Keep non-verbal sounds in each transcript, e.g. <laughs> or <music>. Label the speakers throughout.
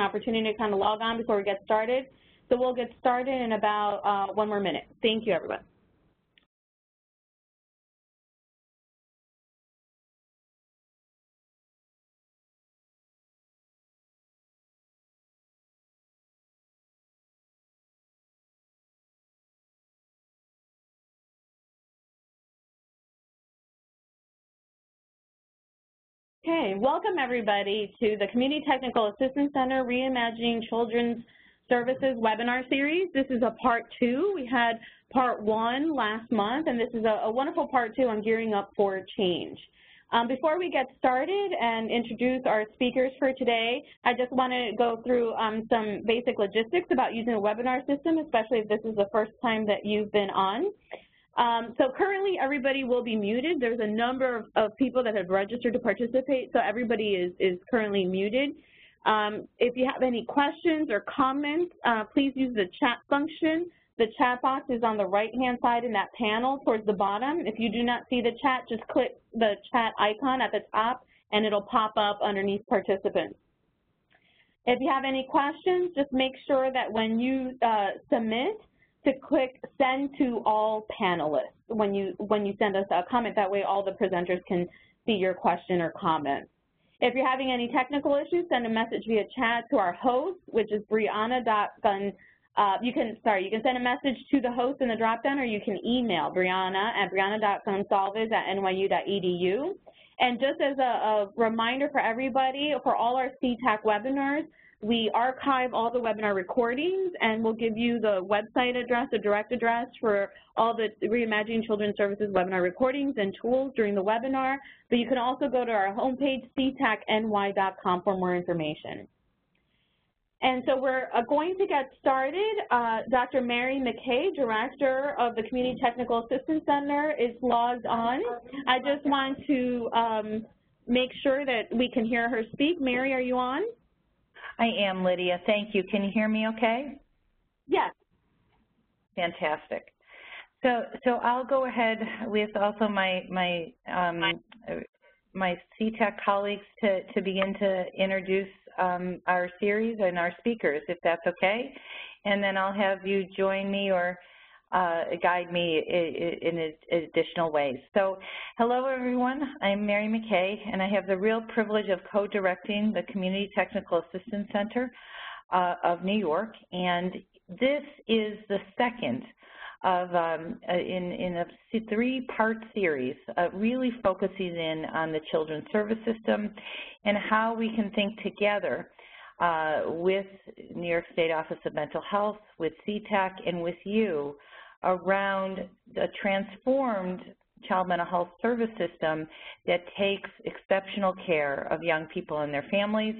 Speaker 1: an opportunity to kind of log on before we get started. So we'll get started in about uh, one more minute. Thank you, everyone. Okay, welcome everybody to the Community Technical Assistance Center Reimagining Children's Services webinar series. This is a part two. We had part one last month, and this is a, a wonderful part two on gearing up for change. Um, before we get started and introduce our speakers for today, I just want to go through um, some basic logistics about using a webinar system, especially if this is the first time that you've been on. Um, so currently everybody will be muted. There's a number of, of, people that have registered to participate, so everybody is, is currently muted. Um, if you have any questions or comments, uh, please use the chat function. The chat box is on the right-hand side in that panel towards the bottom. If you do not see the chat, just click the chat icon at the top and it'll pop up underneath participants. If you have any questions, just make sure that when you uh, submit, to click send to all panelists when you when you send us a comment. That way all the presenters can see your question or comment. If you're having any technical issues, send a message via chat to our host, which is brianna.gun. Uh, you can, sorry, you can send a message to the host in the dropdown, or you can email Brianna at brianna.gonsalves at nyu.edu. And just as a, a reminder for everybody, for all our CTAC webinars, we archive all the webinar recordings and we'll give you the website address, the direct address for all the Reimagining Children's Services webinar recordings and tools during the webinar. But you can also go to our homepage, ctacny.com for more information. And so we're uh, going to get started. Uh, Dr. Mary McKay, Director of the Community Technical Assistance Center, is logged on. I just want to um, make sure that we can hear her speak. Mary, are you on?
Speaker 2: I am, Lydia. Thank you. Can you hear me okay?
Speaker 1: Yes.
Speaker 2: Fantastic. So, so I'll go ahead with also my my um, my CTAC colleagues to to begin to introduce um, our series and our speakers, if that's okay, and then I'll have you join me or guide me in, additional ways. So hello everyone, I'm Mary McKay and I have the real privilege of co-directing the Community Technical Assistance Center uh, of New York and this is the second of um, uh, in, in a three-part series uh, really focusing in on the Children's Service System and how we can think together uh, with New York State Office of Mental Health, with CTAC, and with you around the transformed child mental health service system that takes exceptional care of young people and their families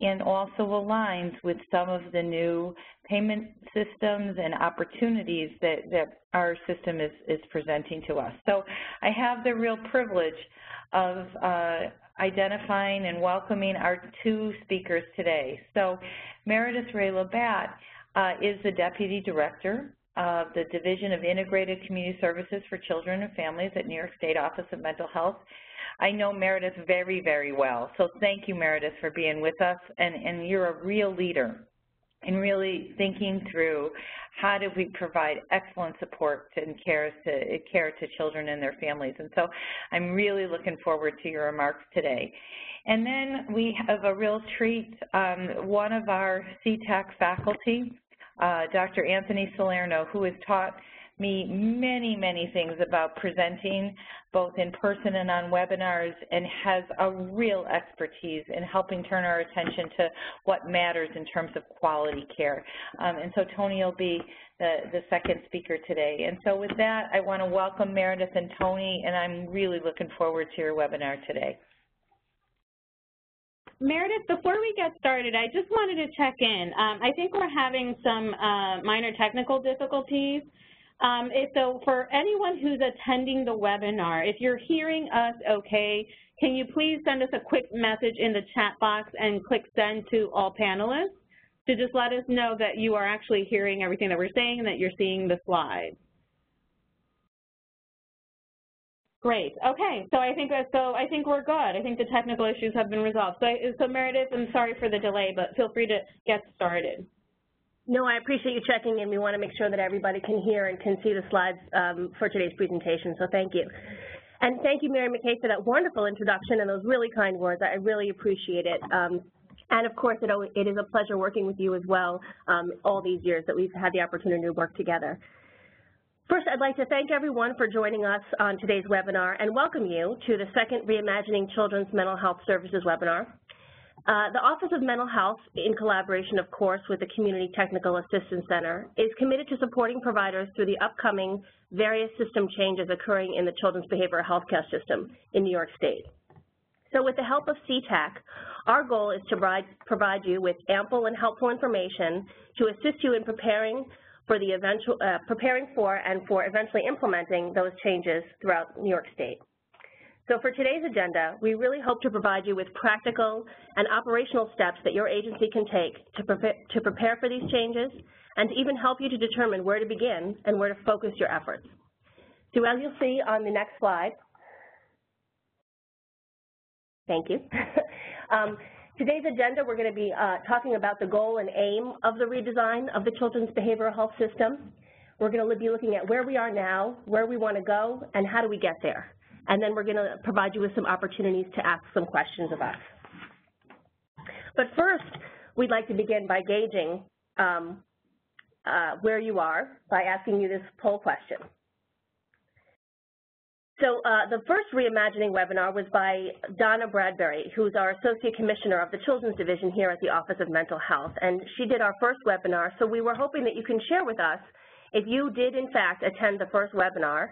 Speaker 2: and also aligns with some of the new payment systems and opportunities that, that our system is, is presenting to us. So I have the real privilege of uh, identifying and welcoming our two speakers today. So Meredith Ray Labatt uh, is the Deputy Director of the Division of Integrated Community Services for Children and Families at New York State Office of Mental Health. I know Meredith very, very well, so thank you, Meredith, for being with us, and, and you're a real leader in really thinking through how do we provide excellent support and care to, care to children and their families. And so I'm really looking forward to your remarks today. And then we have a real treat. Um, one of our CTAC faculty uh, Dr. Anthony Salerno, who has taught me many, many things about presenting both in person and on webinars and has a real expertise in helping turn our attention to what matters in terms of quality care. Um, and so Tony will be the, the second speaker today. And so with that, I want to welcome Meredith and Tony, and I'm really looking forward to your webinar today.
Speaker 1: Meredith, before we get started, I just wanted to check in. Um, I think we're having some uh, minor technical difficulties. Um, so for anyone who's attending the webinar, if you're hearing us okay, can you please send us a quick message in the chat box and click send to all panelists to just let us know that you are actually hearing everything that we're saying and that you're seeing the slides. Great. Okay. So I think so I think we're good. I think the technical issues have been resolved. So, so Meredith, I'm sorry for the delay, but feel free to get started.
Speaker 3: No, I appreciate you checking in. We want to make sure that everybody can hear and can see the slides um, for today's presentation, so thank you. And thank you, Mary McKay, for that wonderful introduction and those really kind words. I really appreciate it. Um, and of course, it, it is a pleasure working with you as well um, all these years that we've had the opportunity to work together. First, I'd like to thank everyone for joining us on today's webinar and welcome you to the second Reimagining Children's Mental Health Services webinar. Uh, the Office of Mental Health, in collaboration, of course, with the Community Technical Assistance Center, is committed to supporting providers through the upcoming various system changes occurring in the children's behavioral health care system in New York State. So with the help of CTAC, our goal is to provide, provide you with ample and helpful information to assist you in preparing for the eventual, uh, preparing for and for eventually implementing those changes throughout New York State. So for today's agenda, we really hope to provide you with practical and operational steps that your agency can take to prepare, to prepare for these changes and to even help you to determine where to begin and where to focus your efforts. So as you'll see on the next slide, thank you. <laughs> um, Today's agenda, we're going to be uh, talking about the goal and aim of the redesign of the children's behavioral health system. We're going to be looking at where we are now, where we want to go, and how do we get there. And then we're going to provide you with some opportunities to ask some questions of us. But first, we'd like to begin by gauging um, uh, where you are by asking you this poll question. So uh, the first Reimagining webinar was by Donna Bradbury, who's our Associate Commissioner of the Children's Division here at the Office of Mental Health. And she did our first webinar, so we were hoping that you can share with us if you did, in fact, attend the first webinar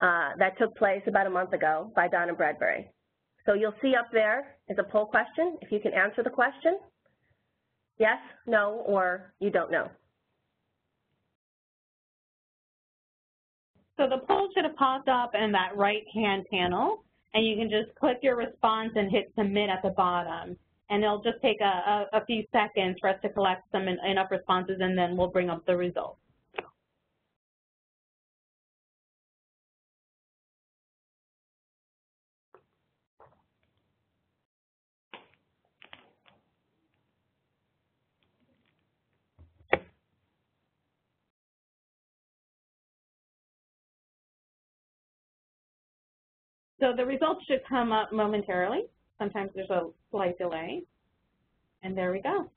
Speaker 3: uh, that took place about a month ago by Donna Bradbury. So you'll see up there is a poll question. If you can answer the question, yes, no, or you don't know.
Speaker 1: So the poll should have popped up in that right-hand panel, and you can just click your response and hit submit at the bottom. And it'll just take a, a, a few seconds for us to collect some enough responses, and then we'll bring up the results. So the results should come up momentarily. Sometimes there's a slight delay. And there we go.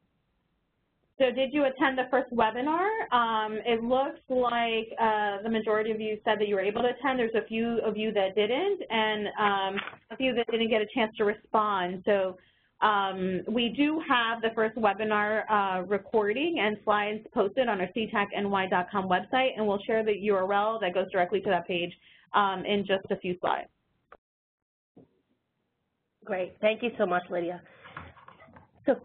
Speaker 1: So did you attend the first webinar? Um, it looks like uh, the majority of you said that you were able to attend. There's a few of you that didn't, and um, a few that didn't get a chance to respond. So um, we do have the first webinar uh, recording and slides posted on our ctacny.com website, and we'll share the URL that goes directly to that page um, in just a few slides.
Speaker 3: Great. Thank you so much, Lydia. So,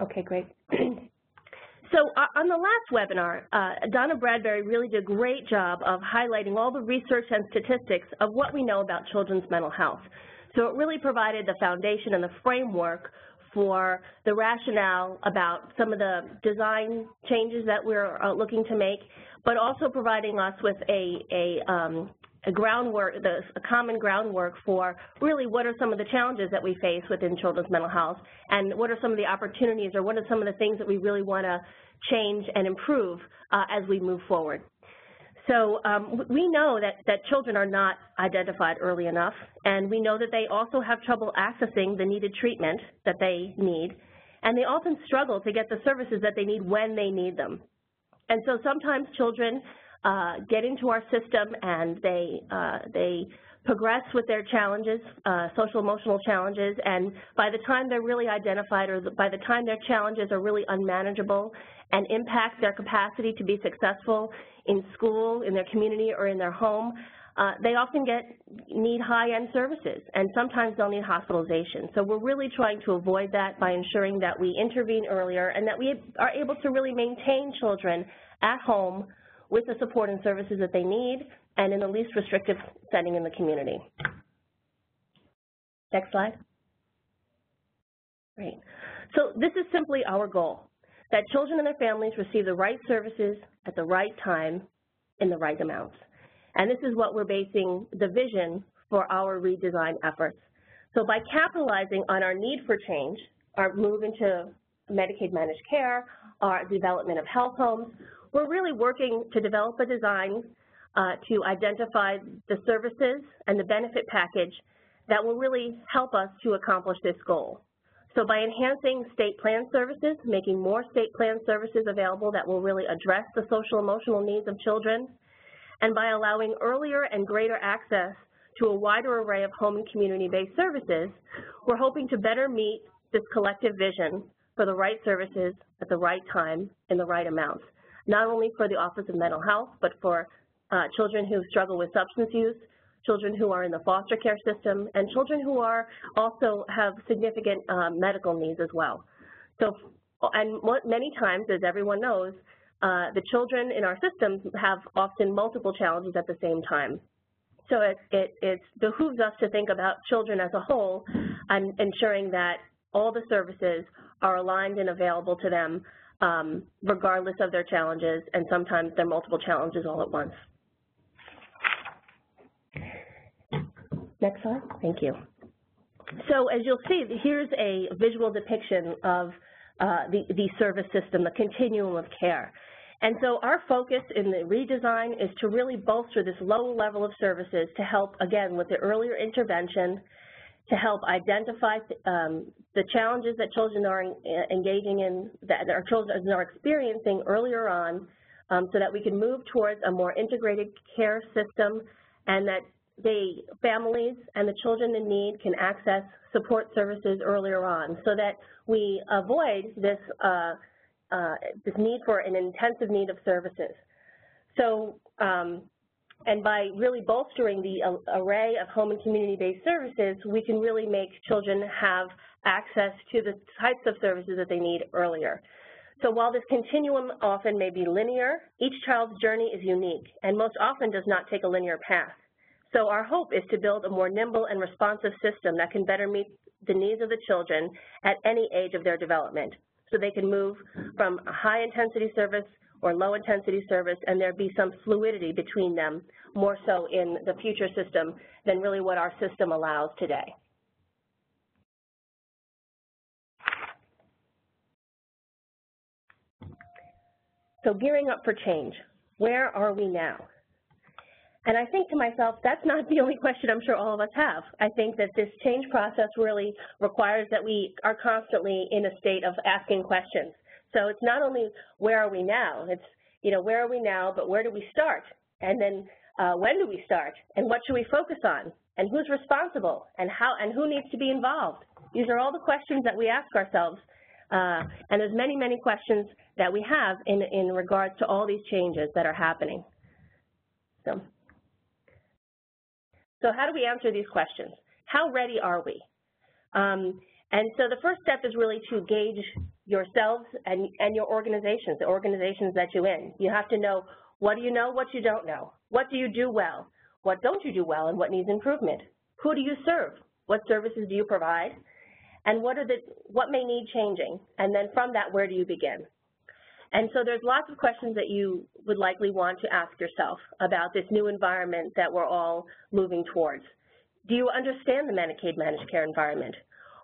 Speaker 3: okay, great. <clears throat> so on the last webinar, uh, Donna Bradbury really did a great job of highlighting all the research and statistics of what we know about children's mental health. So it really provided the foundation and the framework for the rationale about some of the design changes that we're uh, looking to make, but also providing us with a, a um, a groundwork, the, a common groundwork for really what are some of the challenges that we face within children's mental health and what are some of the opportunities or what are some of the things that we really want to change and improve uh, as we move forward. So um, we know that, that children are not identified early enough, and we know that they also have trouble accessing the needed treatment that they need, and they often struggle to get the services that they need when they need them. And so sometimes children get into our system and they, uh, they progress with their challenges, uh, social emotional challenges, and by the time they're really identified or by the time their challenges are really unmanageable and impact their capacity to be successful in school, in their community, or in their home, uh, they often get need high-end services, and sometimes they'll need hospitalization. So we're really trying to avoid that by ensuring that we intervene earlier and that we are able to really maintain children at home with the support and services that they need and in the least restrictive setting in the community. Next slide. Great. So this is simply our goal, that children and their families receive the right services at the right time in the right amounts. And this is what we're basing the vision for our redesign efforts. So by capitalizing on our need for change, our move into Medicaid managed care, our development of health homes, we're really working to develop a design uh, to identify the services and the benefit package that will really help us to accomplish this goal. So by enhancing state plan services, making more state plan services available that will really address the social emotional needs of children, and by allowing earlier and greater access to a wider array of home and community-based services, we're hoping to better meet this collective vision for the right services at the right time in the right amounts, not only for the Office of Mental Health, but for uh, children who struggle with substance use, children who are in the foster care system, and children who are also have significant uh, medical needs as well. So, and many times, as everyone knows, uh, the children in our systems have often multiple challenges at the same time. So it, it, it behooves us to think about children as a whole and ensuring that all the services are aligned and available to them um, regardless of their challenges, and sometimes they're multiple challenges all at once. Next slide. Thank you. So as you'll see, here's a visual depiction of uh, the, the service system, the continuum of care. And so our focus in the redesign is to really bolster this low level of services to help, again, with the earlier intervention, to help identify um, the challenges that children are engaging in, that our children are experiencing earlier on, um, so that we can move towards a more integrated care system and that the families and the children in need can access support services earlier on so that we avoid this, uh, uh, this need for an intensive need of services. So, um, and by really bolstering the array of home and community-based services, we can really make children have access to the types of services that they need earlier. So while this continuum often may be linear, each child's journey is unique and most often does not take a linear path. So our hope is to build a more nimble and responsive system that can better meet the needs of the children at any age of their development. So they can move from a high-intensity service or low-intensity service, and there be some fluidity between them, more so in the future system than really what our system allows today. So gearing up for change, where are we now? And I think to myself, that's not the only question I'm sure all of us have. I think that this change process really requires that we are constantly in a state of asking questions. So it's not only where are we now, it's, you know, where are we now, but where do we start? And then uh, when do we start? And what should we focus on? And who's responsible? And how, and who needs to be involved? These are all the questions that we ask ourselves. Uh, and there's many, many questions that we have in, in regards to all these changes that are happening. So. So how do we answer these questions? How ready are we? Um, and so the first step is really to gauge yourselves and, and your organizations, the organizations that you're in. You have to know what do you know, what you don't know. What do you do well? What don't you do well and what needs improvement? Who do you serve? What services do you provide? And what, are the, what may need changing? And then from that, where do you begin? And so there's lots of questions that you would likely want to ask yourself about this new environment that we're all moving towards. Do you understand the Medicaid managed care environment?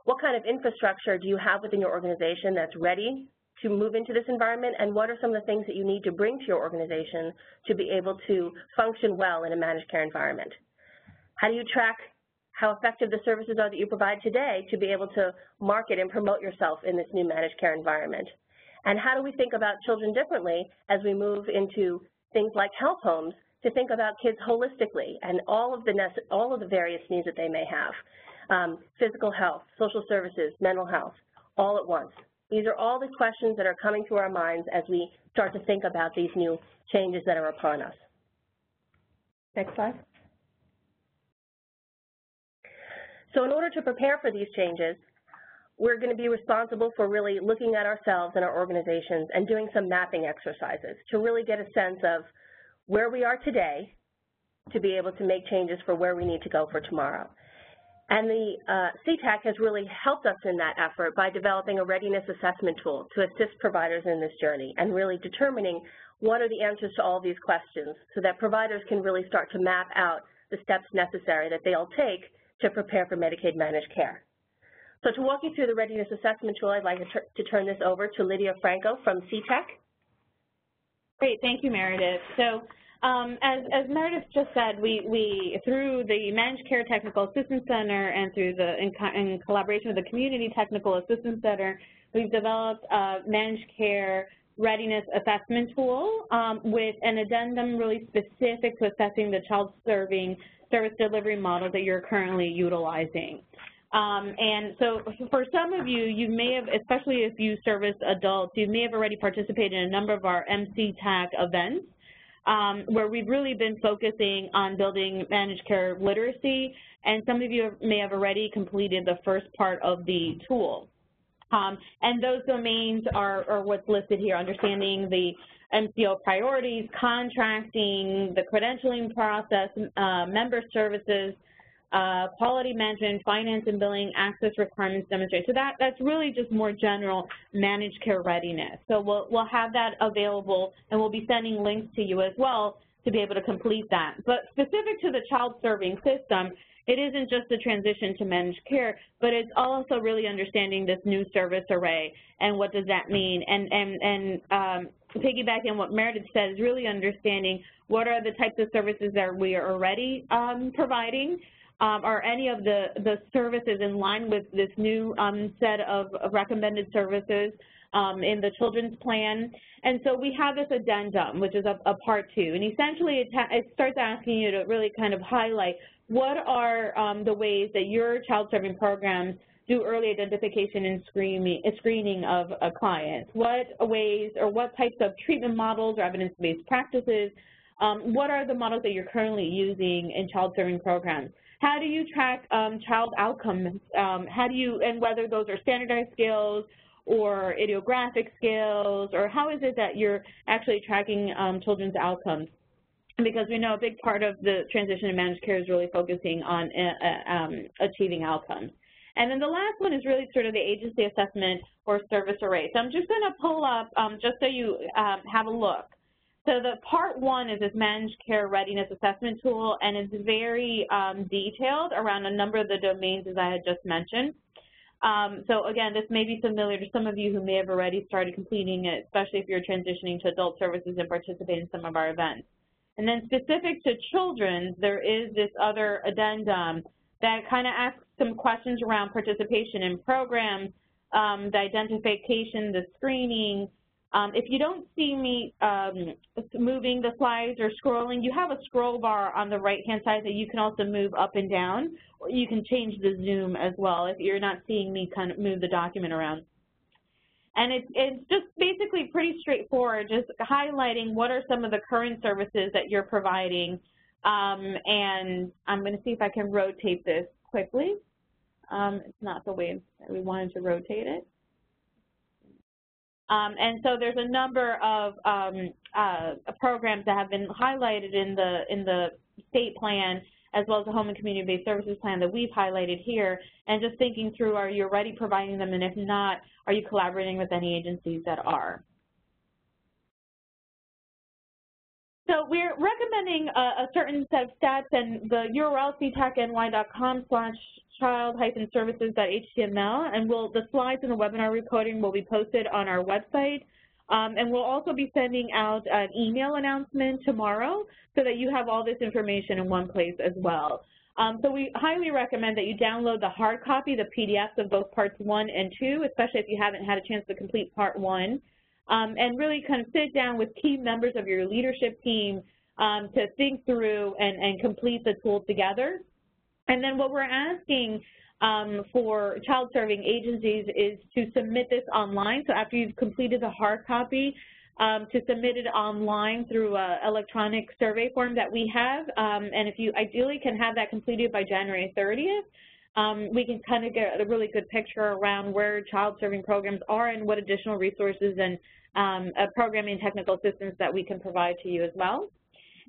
Speaker 3: What kind of infrastructure do you have within your organization that's ready to move into this environment, and what are some of the things that you need to bring to your organization to be able to function well in a managed care environment? How do you track how effective the services are that you provide today to be able to market and promote yourself in this new managed care environment? And how do we think about children differently as we move into things like health homes to think about kids holistically and all of the, all of the various needs that they may have, um, physical health, social services, mental health, all at once. These are all the questions that are coming to our minds as we start to think about these new changes that are upon us. Next slide. So in order to prepare for these changes, we're going to be responsible for really looking at ourselves and our organizations and doing some mapping exercises to really get a sense of where we are today to be able to make changes for where we need to go for tomorrow. And the uh, CTAC has really helped us in that effort by developing a readiness assessment tool to assist providers in this journey and really determining what are the answers to all these questions so that providers can really start to map out the steps necessary that they'll take to prepare for Medicaid managed care. So to walk you through the readiness assessment tool, I'd like to, to turn this over to Lydia Franco from CTAC.
Speaker 1: Great, thank you, Meredith. So um, as, as, Meredith just said, we, we, through the Managed Care Technical Assistance Center and through the, in, in collaboration with the Community Technical Assistance Center, we've developed a managed care readiness assessment tool um, with an addendum really specific to assessing the child serving service delivery model that you're currently utilizing. Um, and so for some of you, you may have, especially if you service adults, you may have already participated in a number of our MCTAC events where we've really been focusing on building managed care literacy, and some of you may have already completed the first part of the tool. Um, and those domains are, are, what's listed here, understanding the MCO priorities, contracting, the credentialing process, uh, member services, quality management, finance and billing, access requirements demonstrate. So that, that's really just more general managed care readiness. So we'll, we'll have that available and we'll be sending links to you as well to be able to complete that. But specific to the child serving system, it isn't just the transition to managed care, but it's also really understanding this new service array and what does that mean. And, and, and um, piggybacking on what Meredith said is really understanding what are the types of services that we are already um, providing, are any of the, the services in line with this new um, set of, of, recommended services um, in the children's plan? And so we have this addendum, which is a, a part two. And essentially it, it, starts asking you to really kind of highlight what are um, the ways that your child serving programs do early identification and screening, of a client? What ways or what types of treatment models or evidence-based practices um, what are the models that you're currently using in child serving programs? How do you track um, child outcomes? Um, how do you, and whether those are standardized skills or idiographic skills, or how is it that you're actually tracking um, children's outcomes? Because we know a big part of the transition to managed care is really focusing on uh, uh um, achieving outcomes. And then the last one is really sort of the agency assessment or service array. So I'm just going to pull up, um, just so you um, have a look. So the part one is this managed care readiness assessment tool, and it's very um, detailed around a number of the domains as I had just mentioned. Um, so again, this may be familiar to some of you who may have already started completing it, especially if you're transitioning to adult services and participate in some of our events. And then specific to children, there is this other addendum that kind of asks some questions around participation in programs, um, the identification, the screening, if you don't see me um, moving the slides or scrolling, you have a scroll bar on the right-hand side that you can also move up and down, or you can change the zoom as well if you're not seeing me kind of move the document around. And it's, it's just basically pretty straightforward, just highlighting what are some of the current services that you're providing. Um, and I'm going to see if I can rotate this quickly. Um, it's not the way we wanted to rotate it. Um, and so there's a number of um, uh, programs that have been highlighted in the in the state plan as well as the home and community-based services plan that we've highlighted here, and just thinking through, are you already providing them, and if not, are you collaborating with any agencies that are? So we're recommending a, a certain set of stats, and the URL ctacny.com slash child-services.html, and we'll, the slides and the webinar recording will be posted on our website. Um, and we'll also be sending out an email announcement tomorrow so that you have all this information in one place as well. Um, so we highly recommend that you download the hard copy, the PDFs of both parts one and two, especially if you haven't had a chance to complete part one and really kind of sit down with key members of your leadership team um, to think through and, and complete the tool together. And then what we're asking um, for child serving agencies is to submit this online. So after you've completed the hard copy, um, to submit it online through an electronic survey form that we have. Um, and if you ideally can have that completed by January 30th, um, we can kind of get a really good picture around where child serving programs are and what additional resources and um, programming technical assistance that we can provide to you as well.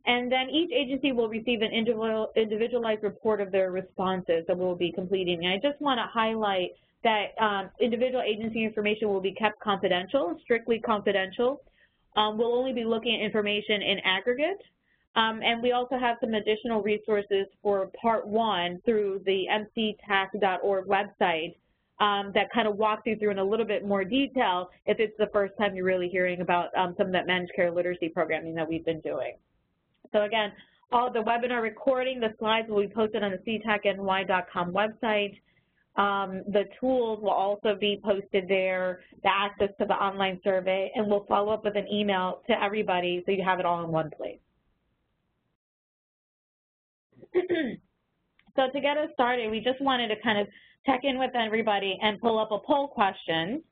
Speaker 1: And then each agency will receive an individual, individualized report of their responses that we'll be completing. And I just want to highlight that um, individual agency information will be kept confidential, strictly confidential. Um, we'll only be looking at information in aggregate. Um, and we also have some additional resources for part one through the mctac.org website um, that kind of walks you through in a little bit more detail if it's the first time you're really hearing about um, some of that managed care literacy programming that we've been doing. So again, all the webinar recording, the slides will be posted on the ctacny.com website. Um, the tools will also be posted there, the access to the online survey, and we'll follow up with an email to everybody so you have it all in one place. <clears throat> so to get us started, we just wanted to kind of check in with everybody and pull up a poll question.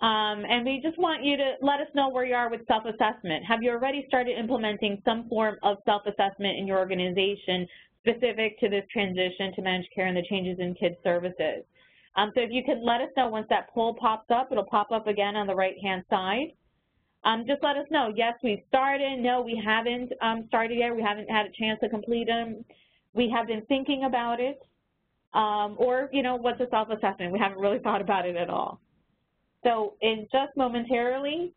Speaker 1: Um, and we just want you to let us know where you are with self-assessment. Have you already started implementing some form of self-assessment in your organization specific to this transition to managed care and the changes in kids services? Um, so if you could let us know once that poll pops up, it'll pop up again on the right-hand side. Um, just let us know, yes, we've started, no, we haven't um, started yet, we haven't had a chance to complete them. We have been thinking about it, um, or, you know, what's a self-assessment? We haven't really thought about it at all. So in just momentarily,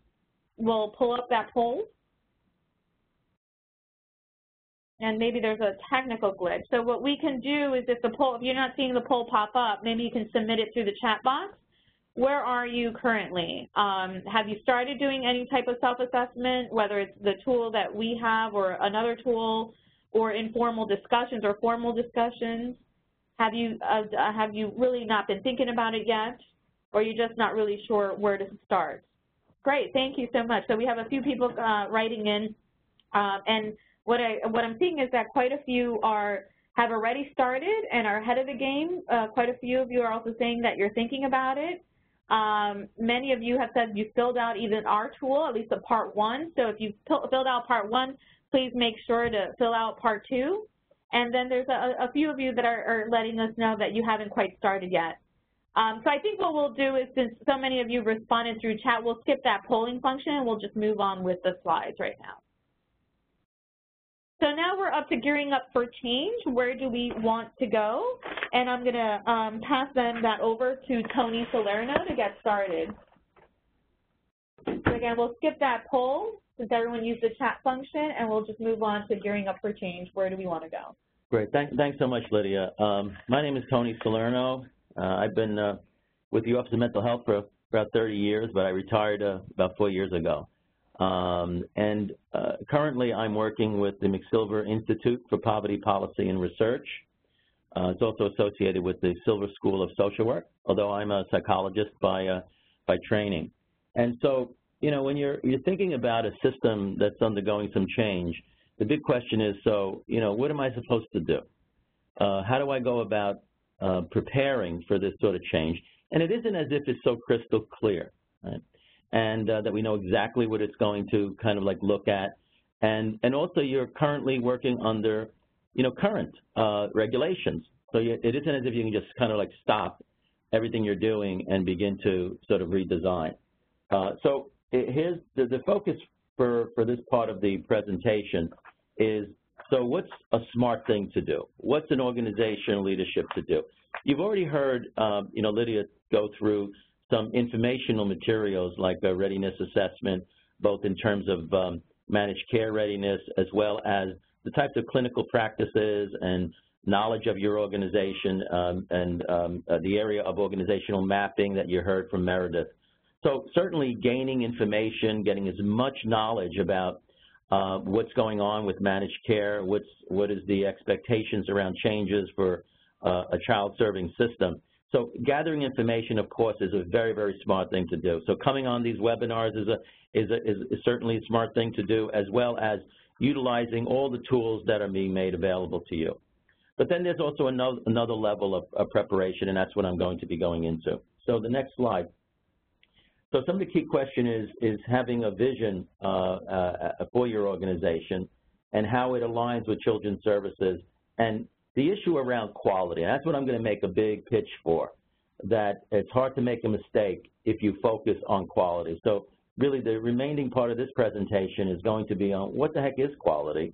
Speaker 1: we'll pull up that poll. And maybe there's a technical glitch. So what we can do is if the poll, if you're not seeing the poll pop up, maybe you can submit it through the chat box. Where are you currently? Um, have you started doing any type of self-assessment, whether it's the tool that we have or another tool, or informal discussions or formal discussions? Have you, uh, have you really not been thinking about it yet? Or you're just not really sure where to start? Great, thank you so much. So we have a few people uh, writing in, uh, and what, I, what I'm seeing is that quite a few are have already started and are ahead of the game. Uh, quite a few of you are also saying that you're thinking about it. Um, many of you have said you filled out even our tool, at least a part one. So if you filled out part one, please make sure to fill out part two. And then there's a, a few of you that are, are, letting us know that you haven't quite started yet. Um, so I think what we'll do is, since so many of you responded through chat, we'll skip that polling function and we'll just move on with the slides right now. So now we're up to gearing up for change. Where do we want to go? And I'm going to um, pass then that over to Tony Salerno to get started. So again, we'll skip that poll since everyone used the chat function, and we'll just move on to gearing up for change. Where do we want to go?
Speaker 4: Great. Thank, thanks so much, Lydia. Um, my name is Tony Salerno. Uh, I've been uh, with the Office of Mental Health for about 30 years, but I retired uh, about four years ago. Um, and uh, currently I'm working with the McSilver Institute for Poverty Policy and Research. Uh, it's also associated with the Silver School of Social Work, although I'm a psychologist by, uh, by training. And so, you know, when you're, you're thinking about a system that's undergoing some change, the big question is, so, you know, what am I supposed to do? Uh, how do I go about uh, preparing for this sort of change? And it isn't as if it's so crystal clear, right? and uh, that we know exactly what it's going to kind of like look at. And, and also you're currently working under, you know, current uh, regulations. So you, it isn't as if you can just kind of like stop everything you're doing and begin to sort of redesign. Uh, so here's the, the focus for, for this part of the presentation is, so what's a smart thing to do? What's an organizational leadership to do? You've already heard, um, you know, Lydia go through some informational materials like a readiness assessment, both in terms of um, managed care readiness as well as the types of clinical practices and knowledge of your organization um, and um, uh, the area of organizational mapping that you heard from Meredith. So certainly gaining information, getting as much knowledge about uh, what's going on with managed care, what's, what is the expectations around changes for uh, a child-serving system. So gathering information, of course, is a very, very smart thing to do. So coming on these webinars is, a, is, a, is certainly a smart thing to do, as well as utilizing all the tools that are being made available to you. But then there's also another, another level of, of preparation, and that's what I'm going to be going into. So the next slide. So some of the key question is, is having a vision uh, uh, for your organization and how it aligns with children's services and the issue around quality, and that's what I'm going to make a big pitch for, that it's hard to make a mistake if you focus on quality. So really the remaining part of this presentation is going to be on what the heck is quality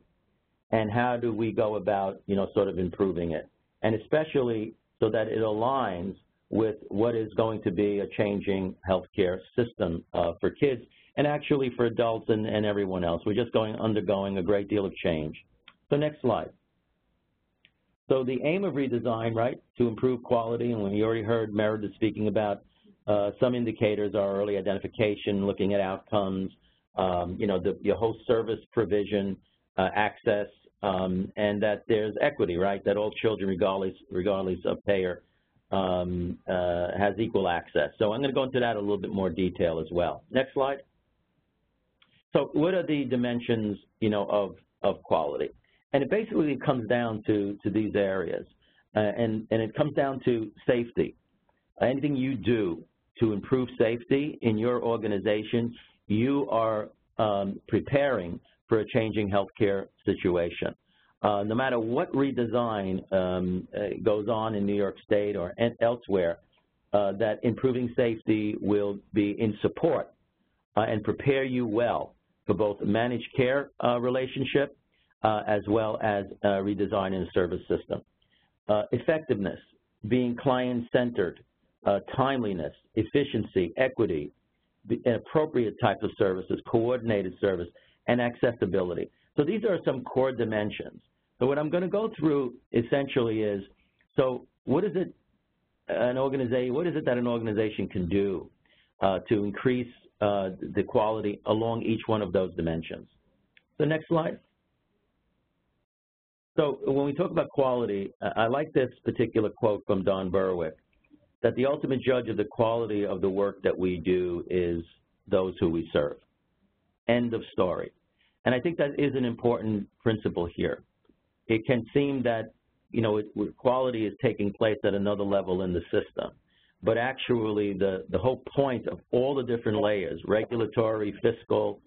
Speaker 4: and how do we go about, you know, sort of improving it. And especially so that it aligns with what is going to be a changing healthcare system uh, for kids and actually for adults and, and everyone else. We're just going undergoing a great deal of change. So next slide. So the aim of redesign, right, to improve quality, and we already heard Meredith speaking about uh, some indicators are early identification, looking at outcomes, um, you know, the, your whole service provision, uh, access, um, and that there's equity, right, that all children, regardless, regardless of payer, um, uh, has equal access. So I'm going to go into that a little bit more detail as well. Next slide. So what are the dimensions, you know, of, of quality? And it basically comes down to, to these areas. Uh, and, and it comes down to safety. Anything you do to improve safety in your organization, you are um, preparing for a changing healthcare situation. Uh, no matter what redesign um, uh, goes on in New York State or elsewhere, uh, that improving safety will be in support and prepare you well for both managed care relationship as well as redesign in the service system. effectiveness, being client-centered, timeliness, efficiency, equity, an appropriate type of services, coordinated service, and accessibility. So these are some core dimensions. So what I'm going to go through essentially is, so what is it an organization, what is it that an organization can do uh, to increase uh, the quality along each one of those dimensions? The next slide. So when we talk about quality, I like this particular quote from Don Berwick, that the ultimate judge of the quality of the work that we do is those who we serve. End of story. And I think that is an important principle here. It can seem that, you know, it, quality is taking place at another level in the system. But actually, the, the whole point of all the different layers, regulatory, fiscal,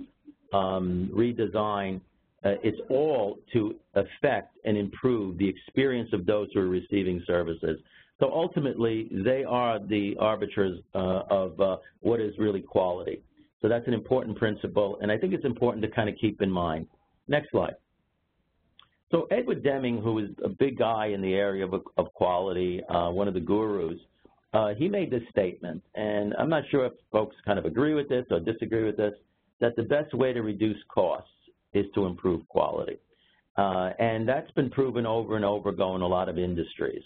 Speaker 4: um, redesign, uh, it's all to affect and improve the experience of those who are receiving services. So ultimately, they are the arbiters uh, of uh, what is really quality. So that's an important principle, and I think it's important to kind of keep in mind. Next slide. So Edward Deming, who is a big guy in the area of, of quality, uh, one of the gurus, uh, he made this statement, and I'm not sure if folks kind of agree with this or disagree with this, that the best way to reduce costs is to improve quality. Uh, and that's been proven over and over again in a lot of industries,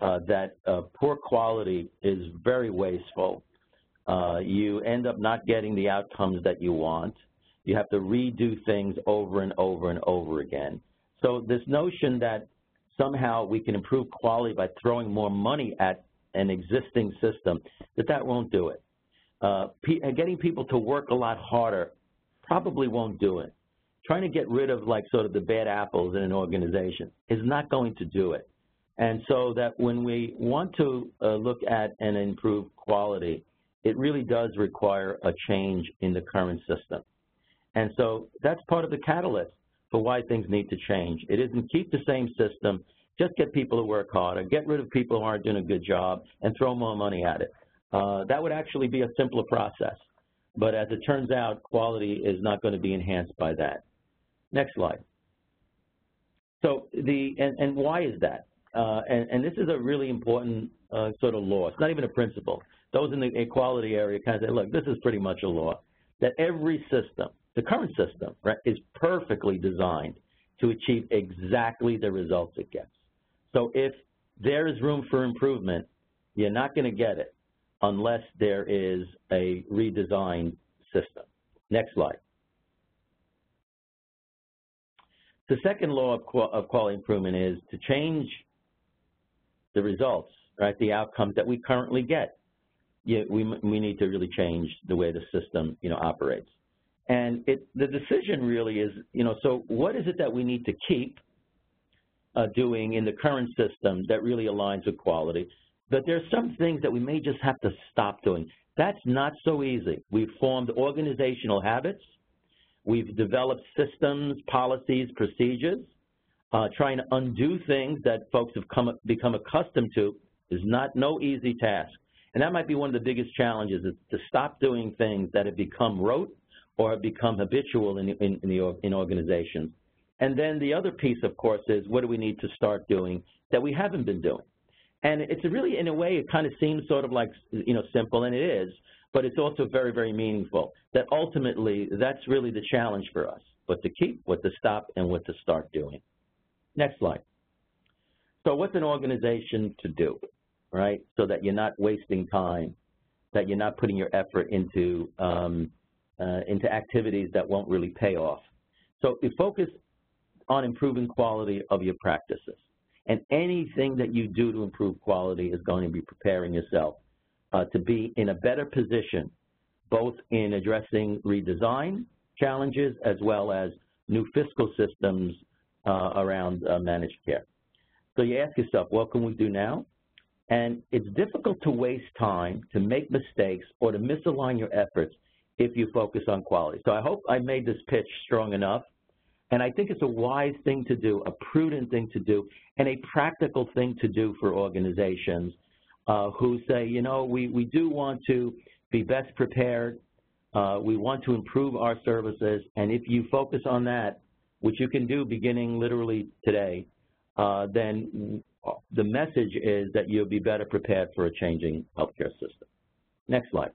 Speaker 4: uh, that uh, poor quality is very wasteful. Uh, you end up not getting the outcomes that you want. You have to redo things over and over and over again. So this notion that somehow we can improve quality by throwing more money at an existing system, that that won't do it. Uh, getting people to work a lot harder probably won't do it. Trying to get rid of like sort of the bad apples in an organization is not going to do it. And so that when we want to uh, look at and improve quality, it really does require a change in the current system. And so that's part of the catalyst for why things need to change. It isn't keep the same system, just get people to work harder, get rid of people who aren't doing a good job, and throw more money at it. Uh, that would actually be a simpler process. But as it turns out, quality is not going to be enhanced by that. Next slide. So the, and, and why is that? Uh, and, and, this is a really important uh, sort of law. It's not even a principle. Those in the equality area kind of say, look, this is pretty much a law, that every system, the current system, right, is perfectly designed to achieve exactly the results it gets. So if there is room for improvement, you're not going to get it unless there is a redesigned system. Next slide. The second law of, of quality improvement is to change the results, right, the outcomes that we currently get. Yeah, we, we need to really change the way the system, you know, operates. And it, the decision really is, you know, so what is it that we need to keep uh, doing in the current system that really aligns with quality? But there's some things that we may just have to stop doing. That's not so easy. We've formed organizational habits. We've developed systems, policies, procedures. Uh, trying to undo things that folks have come, become accustomed to is not no easy task. And that might be one of the biggest challenges is to stop doing things that have become rote or become habitual in, in, in, the, in organizations. And then the other piece, of course, is what do we need to start doing that we haven't been doing? And it's really, in a way, it kind of seems sort of like, you know, simple, and it is, but it's also very, very meaningful. That ultimately, that's really the challenge for us, what to keep, what to stop, and what to start doing. Next slide. So what's an organization to do, right? So that you're not wasting time, that you're not putting your effort into, um, into activities that won't really pay off. So you focus on improving quality of your practices. And anything that you do to improve quality is going to be preparing yourself uh, to be in a better position, both in addressing redesign challenges as well as new fiscal systems uh, around uh, managed care. So you ask yourself, what can we do now? And it's difficult to waste time, to make mistakes, or to misalign your efforts if you focus on quality. So I hope I made this pitch strong enough. And I think it's a wise thing to do, a prudent thing to do, and a practical thing to do for organizations uh, who say, you know, we, we do want to be best prepared, uh, we want to improve our services, and if you focus on that, which you can do beginning literally today, uh, then the message is that you'll be better prepared for a changing healthcare system. Next slide.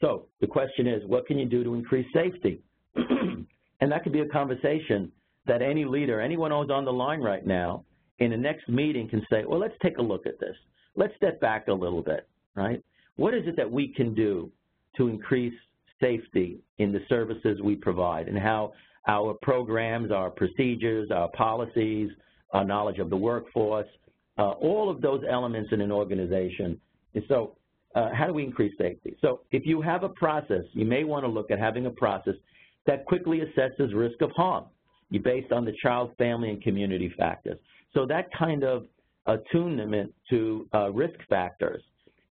Speaker 4: So the question is, what can you do to increase safety? <clears throat> and that could be a conversation that any leader, anyone who's on the line right now, in the next meeting can say, well, let's take a look at this. Let's step back a little bit, right? What is it that we can do to increase safety in the services we provide and how our programs, our procedures, our policies, our knowledge of the workforce, uh, all of those elements in an organization. And so how do we increase safety? So if you have a process, you may want to look at having a process that quickly assesses risk of harm based on the child, family, and community factors. So that kind of attunement to uh, risk factors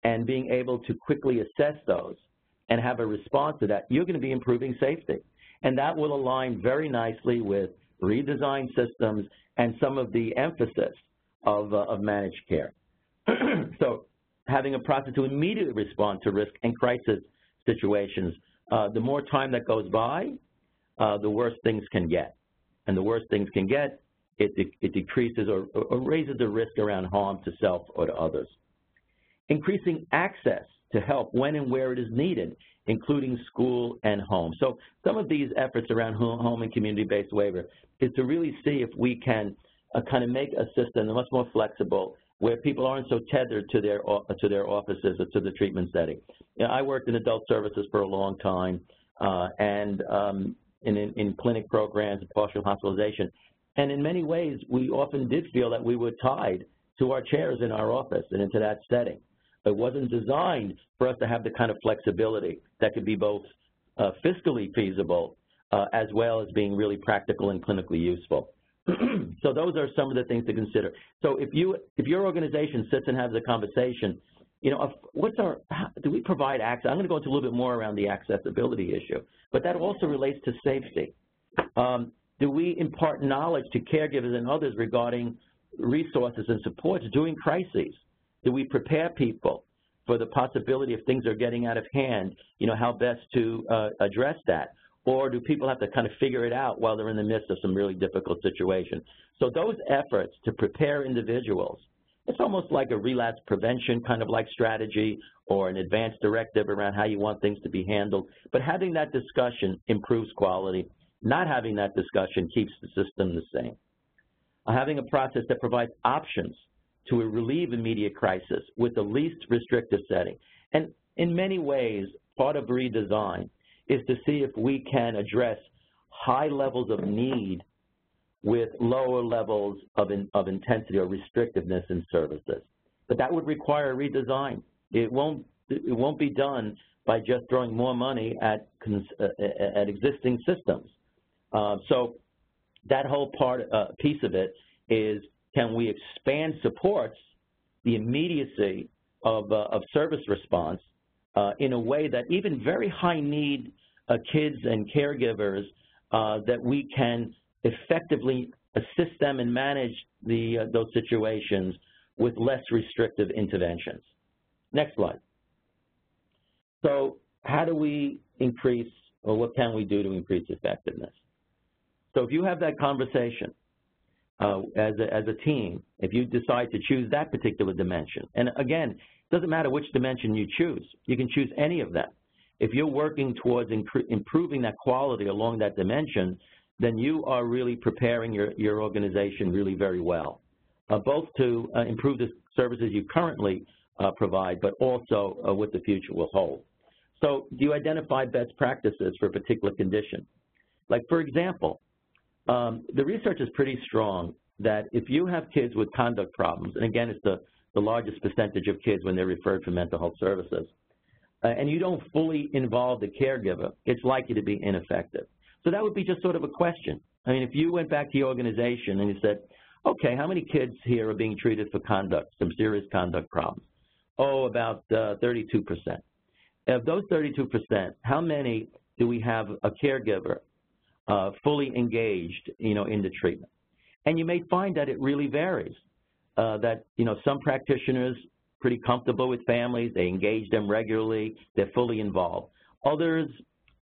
Speaker 4: and being able to quickly assess those and have a response to that, you're going to be improving safety. And that will align very nicely with redesign systems and some of the emphasis of, uh, of managed care. <clears throat> so having a process to immediately respond to risk and crisis situations, uh, the more time that goes by, uh, the worse things can get. And the worse things can get, it, de it decreases or, or raises the risk around harm to self or to others. Increasing access to help when and where it is needed, including school and home. So some of these efforts around home and community-based waiver is to really see if we can uh, kind of make a system much more flexible where people aren't so tethered to their to their offices or to the treatment setting. You know, I worked in adult services for a long time, uh, and um, in, in, in clinic programs, and partial hospitalization, and in many ways, we often did feel that we were tied to our chairs in our office and into that setting. It wasn't designed for us to have the kind of flexibility that could be both uh, fiscally feasible uh, as well as being really practical and clinically useful. <clears throat> so those are some of the things to consider. So if you if your organization sits and has a conversation, you know, what's our do we provide access? I'm going to go into a little bit more around the accessibility issue, but that also relates to safety. Um, do we impart knowledge to caregivers and others regarding resources and supports during crises? Do we prepare people for the possibility if things are getting out of hand, you know, how best to uh, address that? Or do people have to kind of figure it out while they're in the midst of some really difficult situation? So those efforts to prepare individuals, it's almost like a relapse prevention kind of like strategy or an advanced directive around how you want things to be handled. But having that discussion improves quality. Not having that discussion keeps the system the same. Uh, having a process that provides options to relieve immediate crisis with the least restrictive setting. And in many ways, part of redesign is to see if we can address high levels of need with lower levels of, in, of intensity or restrictiveness in services. But that would require a redesign. It won't, it won't be done by just throwing more money at, uh, at existing systems. Uh, so that whole part, uh, piece of it is can we expand supports, the immediacy of, uh, of service response uh, in a way that even very high need uh, kids and caregivers uh, that we can effectively assist them and manage the, uh, those situations with less restrictive interventions. Next slide. So how do we increase, or what can we do to increase effectiveness? So if you have that conversation uh, as, a, as a team, if you decide to choose that particular dimension, and again, it doesn't matter which dimension you choose. You can choose any of them. If you're working towards improving that quality along that dimension, then you are really preparing your, your organization really very well, uh, both to uh, improve the services you currently uh, provide, but also uh, what the future will hold. So do you identify best practices for a particular condition? Like, for example, um, the research is pretty strong that if you have kids with conduct problems, and again, it's the, the largest percentage of kids when they're referred for mental health services, and you don't fully involve the caregiver, it's likely to be ineffective. So that would be just sort of a question. I mean, if you went back to your organization and you said, okay, how many kids here are being treated for conduct, some serious conduct problems? Oh, about 32%. Uh, of those 32%, how many do we have a caregiver uh, fully engaged, you know, in the treatment? And you may find that it really varies. Uh, that, you know, some practitioners pretty comfortable with families, they engage them regularly, they're fully involved. Others,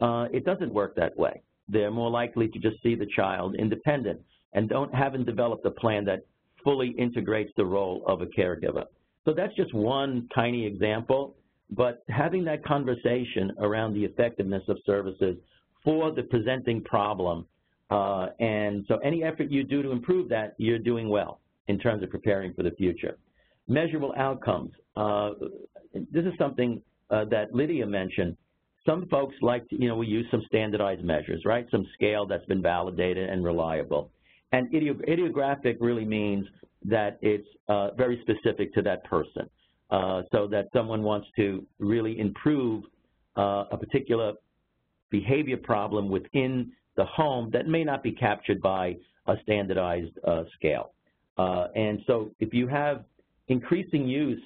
Speaker 4: uh, it doesn't work that way. They're more likely to just see the child independent and don't haven't developed a plan that fully integrates the role of a caregiver. So that's just one tiny example, but having that conversation around the effectiveness of services for the presenting problem, uh, and so any effort you do to improve that, you're doing well in terms of preparing for the future. Measurable outcomes. Uh, this is something uh, that Lydia mentioned. Some folks like, to, you know, we use some standardized measures, right? Some scale that's been validated and reliable. And idiographic really means that it's uh, very specific to that person. Uh, so that someone wants to really improve uh, a particular behavior problem within the home that may not be captured by a standardized uh, scale. And so if you have increasing use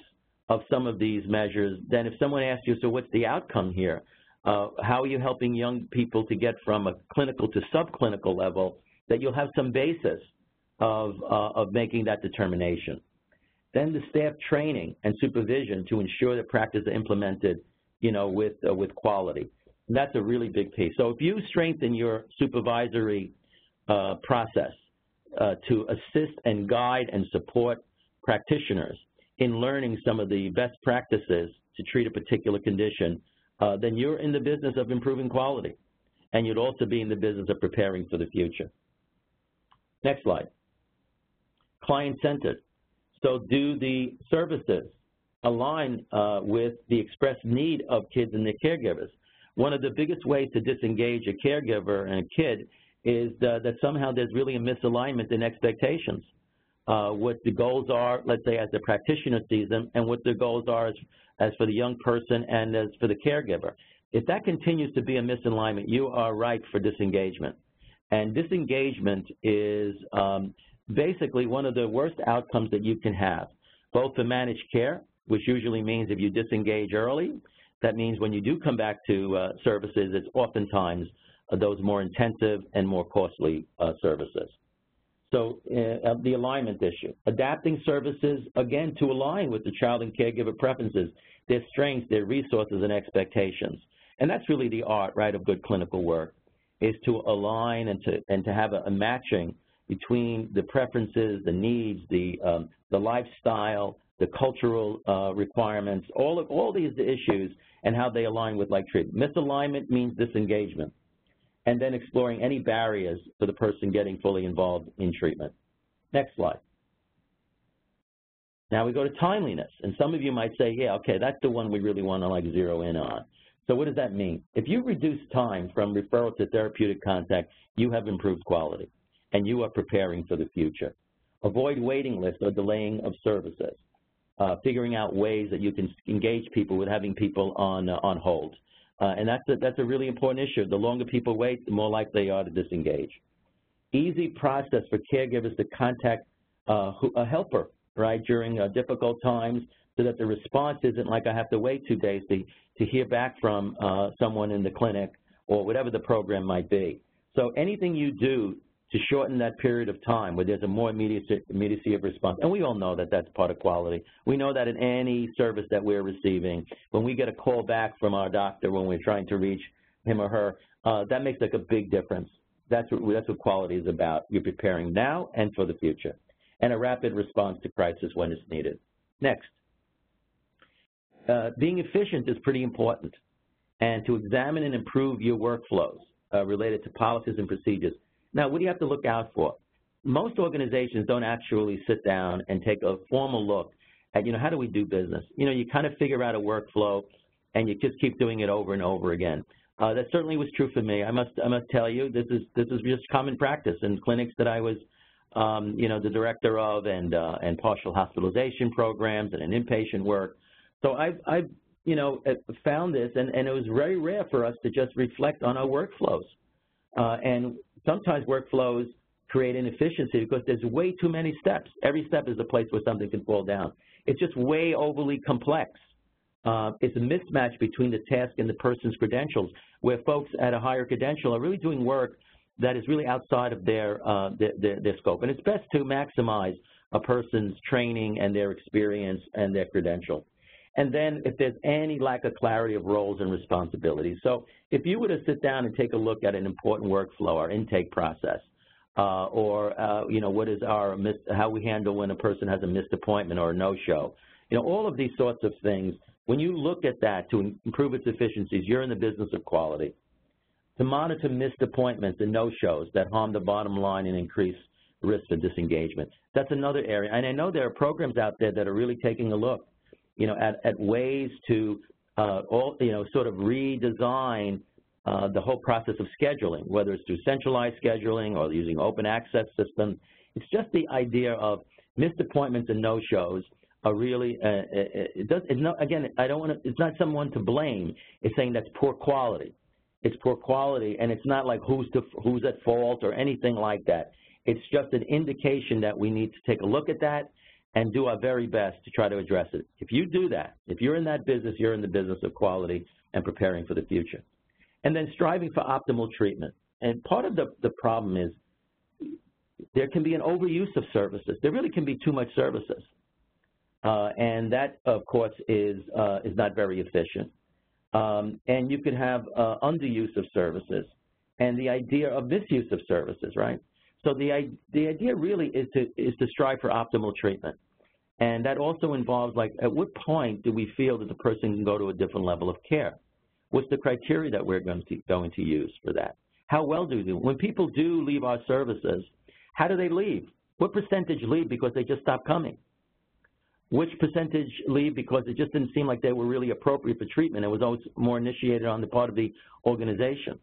Speaker 4: of some of these measures, then if someone asks you, so what's the outcome here? Uh, how are you helping young people to get from a clinical to subclinical level, that you'll have some basis of, uh, of making that determination. Then the staff training and supervision to ensure that practice is implemented, you know, with, uh, with quality. And that's a really big piece. So if you strengthen your supervisory uh, process uh, to assist and guide and support practitioners in learning some of the best practices to treat a particular condition, uh, then you're in the business of improving quality. And you'd also be in the business of preparing for the future. Next slide. Client-centered. So do the services align uh, with the expressed need of kids and their caregivers? One of the biggest ways to disengage a caregiver and a kid is uh, that somehow there's really a misalignment in expectations. Uh, what the goals are, let's say as the practitioner sees them, and what the goals are as, as for the young person and as for the caregiver. If that continues to be a misalignment, you are ripe for disengagement. And disengagement is um, basically one of the worst outcomes that you can have, both for managed care, which usually means if you disengage early, that means when you do come back to uh, services, it's oftentimes uh, those more intensive and more costly uh, services. So uh, the alignment issue. Adapting services, again, to align with the child and caregiver preferences, their strengths, their resources, and expectations. And that's really the art, right, of good clinical work, is to align and to, and to have a, a matching between the preferences, the needs, the, um, the lifestyle, the cultural uh, requirements, all of all these issues and how they align with like treatment. Misalignment means disengagement. And then exploring any barriers for the person getting fully involved in treatment. Next slide. Now we go to timeliness. And some of you might say, yeah, okay, that's the one we really want to like zero in on. So what does that mean? If you reduce time from referral to therapeutic contact, you have improved quality and you are preparing for the future. Avoid waiting lists or delaying of services. Uh, figuring out ways that you can engage people with having people on, uh, on hold. Uh, and that's a, that's a really important issue. The longer people wait, the more likely they are to disengage. Easy process for caregivers to contact uh, a helper, right, during uh, difficult times so that the response isn't like I have to wait two days to, to hear back from someone in the clinic or whatever the program might be. So anything you do to shorten that period of time where there's a more immediacy, of response. And we all know that that's part of quality. We know that in any service that we're receiving, when we get a call back from our doctor when we're trying to reach him or her, uh, that makes like a big difference. That's what, that's what quality is about. You're preparing now and for the future. And a rapid response to crisis when it's needed. Next. Uh, being efficient is pretty important. And to examine and improve your workflows uh, related to policies and procedures Now, what do you have to look out for? Most organizations don't actually sit down and take a formal look at, you know, how do we do business? You know, you kind of figure out a workflow and you just keep doing it over and over again. Uh, that certainly was true for me. I must, I must tell you, this is, this is just common practice in clinics that I was, um, you know, the director of and, uh, and partial hospitalization programs and in inpatient work. So I've, I've you know, uh, found this, and, and it was very rare for us to just reflect on our workflows. Uh, and sometimes workflows create inefficiency because there's way too many steps. Every step is a place where something can fall down. It's just way overly complex. Uh, it's a mismatch between the task and the person's credentials, where folks at a higher credential are really doing work that is really outside of their, uh, their, their, their scope. And it's best to maximize a person's training and their experience and their credential and then if there's any lack of clarity of roles and responsibilities. So if you were to sit down and take a look at an important workflow, our intake process, uh, or uh, you know what is our how we handle when a person has a missed appointment or a no-show, you know all of these sorts of things. When you look at that to improve its efficiencies, you're in the business of quality. To monitor missed appointments and no-shows that harm the bottom line and increase risk of disengagement. That's another area. And I know there are programs out there that are really taking a look you know, at, at ways to uh, all, you know, sort of redesign uh, the whole process of scheduling, whether it's through centralized scheduling or using open access systems. It's just the idea of missed appointments and no-shows are really, uh, it, it does, it's not, again, I don't want to, it's not someone to blame. It's saying that's poor quality. It's poor quality, and it's not like who's, to, who's at fault or anything like that. It's just an indication that we need to take a look at that and do our very best to try to address it. If you do that, if you're in that business, you're in the business of quality and preparing for the future. And then striving for optimal treatment. And part of the, the problem is there can be an overuse of services. There really can be too much services. Uh, and that, of course, is, uh, is not very efficient. Um, and you could have uh, underuse of services and the idea of misuse of services, right? So the, the idea really is to, is to strive for optimal treatment. And that also involves, like, at what point do we feel that the person can go to a different level of care? What's the criteria that we're going to, going to use for that? How well do do? When people do leave our services, how do they leave? What percentage leave because they just stopped coming? Which percentage leave because it just didn't seem like they were really appropriate for treatment? It was always more initiated on the part of the organization.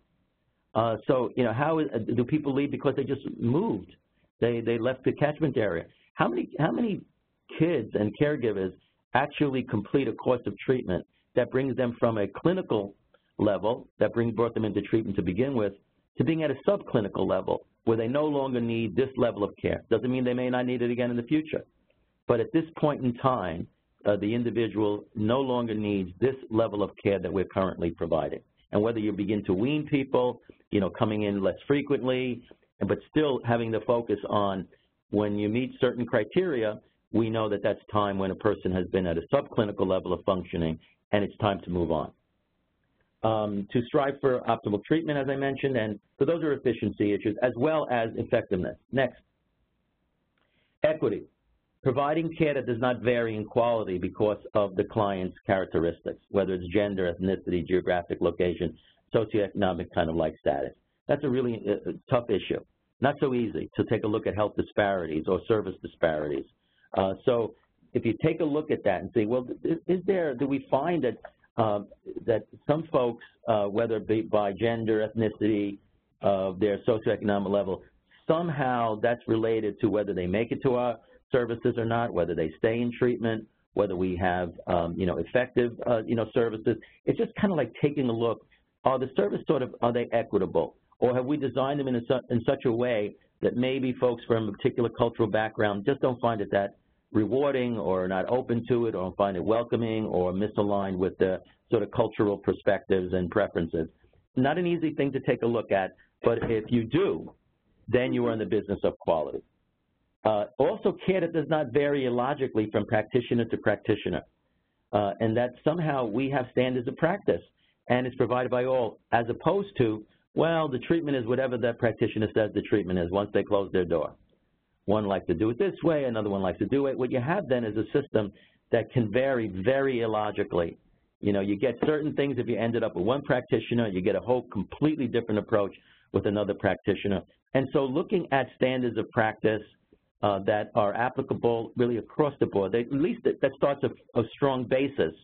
Speaker 4: Uh, so, you know, how do people leave because they just moved? They they left the catchment area. How many how many kids and caregivers actually complete a course of treatment that brings them from a clinical level that brings brought them into treatment to begin with to being at a subclinical level where they no longer need this level of care. Doesn't mean they may not need it again in the future. But at this point in time, uh, the individual no longer needs this level of care that we're currently providing and whether you begin to wean people, you know, coming in less frequently, but still having the focus on when you meet certain criteria, we know that that's time when a person has been at a subclinical level of functioning and it's time to move on. Um, to strive for optimal treatment, as I mentioned, and so those are efficiency issues as well as effectiveness. Next, equity providing care that does not vary in quality because of the client's characteristics, whether it's gender, ethnicity, geographic location, socioeconomic kind of life status. That's a really uh, uh, tough issue. Not so easy to take a look at health disparities or service disparities. Uh, so if you take a look at that and say, well, is there, do we find that, uh, that some folks, uh, whether by gender, ethnicity, uh, their socioeconomic level, somehow that's related to whether they make it to our services or not, whether they stay in treatment, whether we have, um, you know, effective, uh, you know, services. It's just kind of like taking a look, are the service sort of, are they equitable? Or have we designed them in, a, in such a way that maybe folks from a particular cultural background just don't find it that rewarding or not open to it or find it welcoming or misaligned with the sort of cultural perspectives and preferences. Not an easy thing to take a look at, but if you do, then you are in the business of quality. Uh, also, care that does not vary illogically from practitioner to practitioner, uh, and that somehow we have standards of practice, and it's provided by all, as opposed to, well, the treatment is whatever that practitioner says the treatment is once they close their door. One likes to do it this way, another one likes to do it. What you have then is a system that can vary very illogically. You know, you get certain things if you ended up with one practitioner, you get a whole completely different approach with another practitioner. And so looking at standards of practice uh, that are applicable really across the board, they, at least that, that starts a, a, strong basis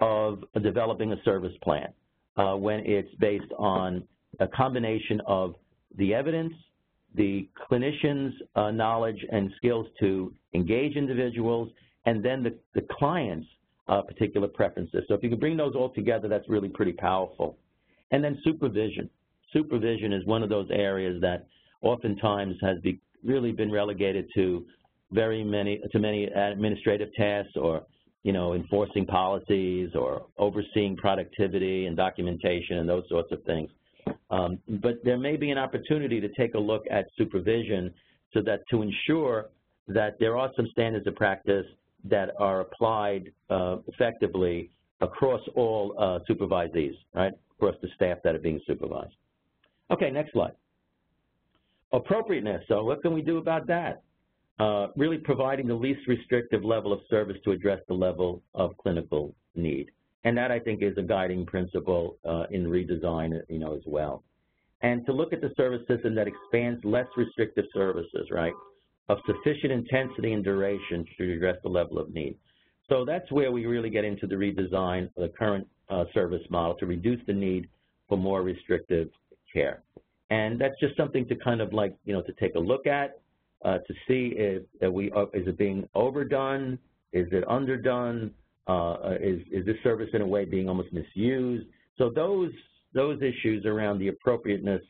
Speaker 4: of developing a service plan uh, when it's based on a combination of the evidence, the clinician's uh, knowledge and skills to engage individuals, and then the, the client's uh, particular preferences. So if you can bring those all together, that's really pretty powerful. And then supervision. Supervision is one of those areas that oftentimes has be, really been relegated to very many, to many administrative tasks or, you know, enforcing policies or overseeing productivity and documentation and those sorts of things. Um, but there may be an opportunity to take a look at supervision so that to ensure that there are some standards of practice that are applied uh, effectively across all uh, supervisees, right, across the staff that are being supervised. Okay, next slide. Appropriateness, so what can we do about that? Uh, really providing the least restrictive level of service to address the level of clinical need. And that, I think, is a guiding principle uh, in redesign, you know, as well. And to look at the service system that expands less restrictive services, right, of sufficient intensity and duration to address the level of need. So that's where we really get into the redesign of the current uh, service model to reduce the need for more restrictive care. And that's just something to kind of like, you know, to take a look at, uh, to see if that we, uh, is it being overdone? Is it underdone? Uh, is, is this service in a way being almost misused? So those, those issues around the appropriateness,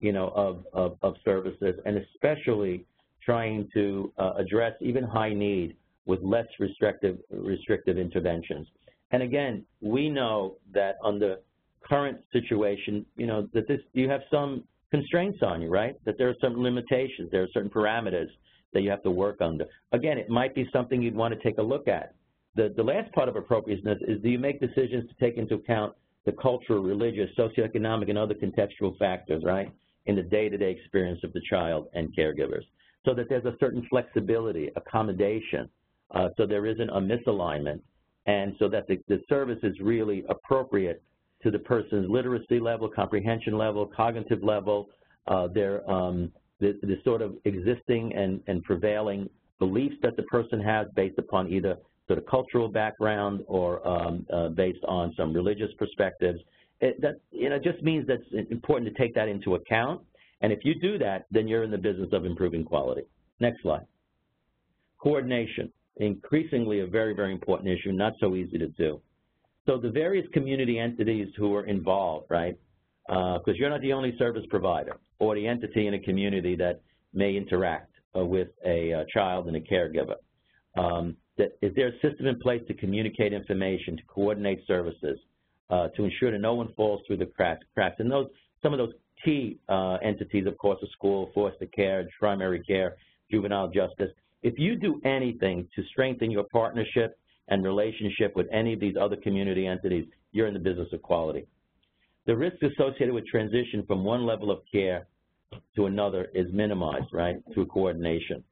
Speaker 4: you know, of, of, of services, and especially trying to uh, address even high need with less restrictive, restrictive interventions. And again, we know that under current situation, you know, that this, you have some constraints on you, right? That there are some limitations, there are certain parameters that you have to work under. Again, it might be something you'd want to take a look at. The, the last part of appropriateness is do you make decisions to take into account the cultural, religious, socioeconomic, and other contextual factors, right, in the day-to-day -day experience of the child and caregivers, so that there's a certain flexibility, accommodation, uh, so there isn't a misalignment, and so that the, the service is really appropriate to the person's literacy level, comprehension level, cognitive level, uh, their um, the, the, sort of existing and, and prevailing beliefs that the person has based upon either sort of cultural background or um, uh, based on some religious perspectives. It, that you know just means that it's important to take that into account. And if you do that, then you're in the business of improving quality. Next slide. Coordination, increasingly a very, very important issue, not so easy to do. So the various community entities who are involved, right, because uh, you're not the only service provider or the entity in a community that may interact uh, with a uh, child and a caregiver. Um, that is there a system in place to communicate information, to coordinate services, uh, to ensure that no one falls through the cracks? cracks? And those, some of those key uh, entities, of course, are school, foster care, primary care, juvenile justice. If you do anything to strengthen your partnership and relationship with any of these other community entities, you're in the business of quality. The risk associated with transition from one level of care to another is minimized, right, through coordination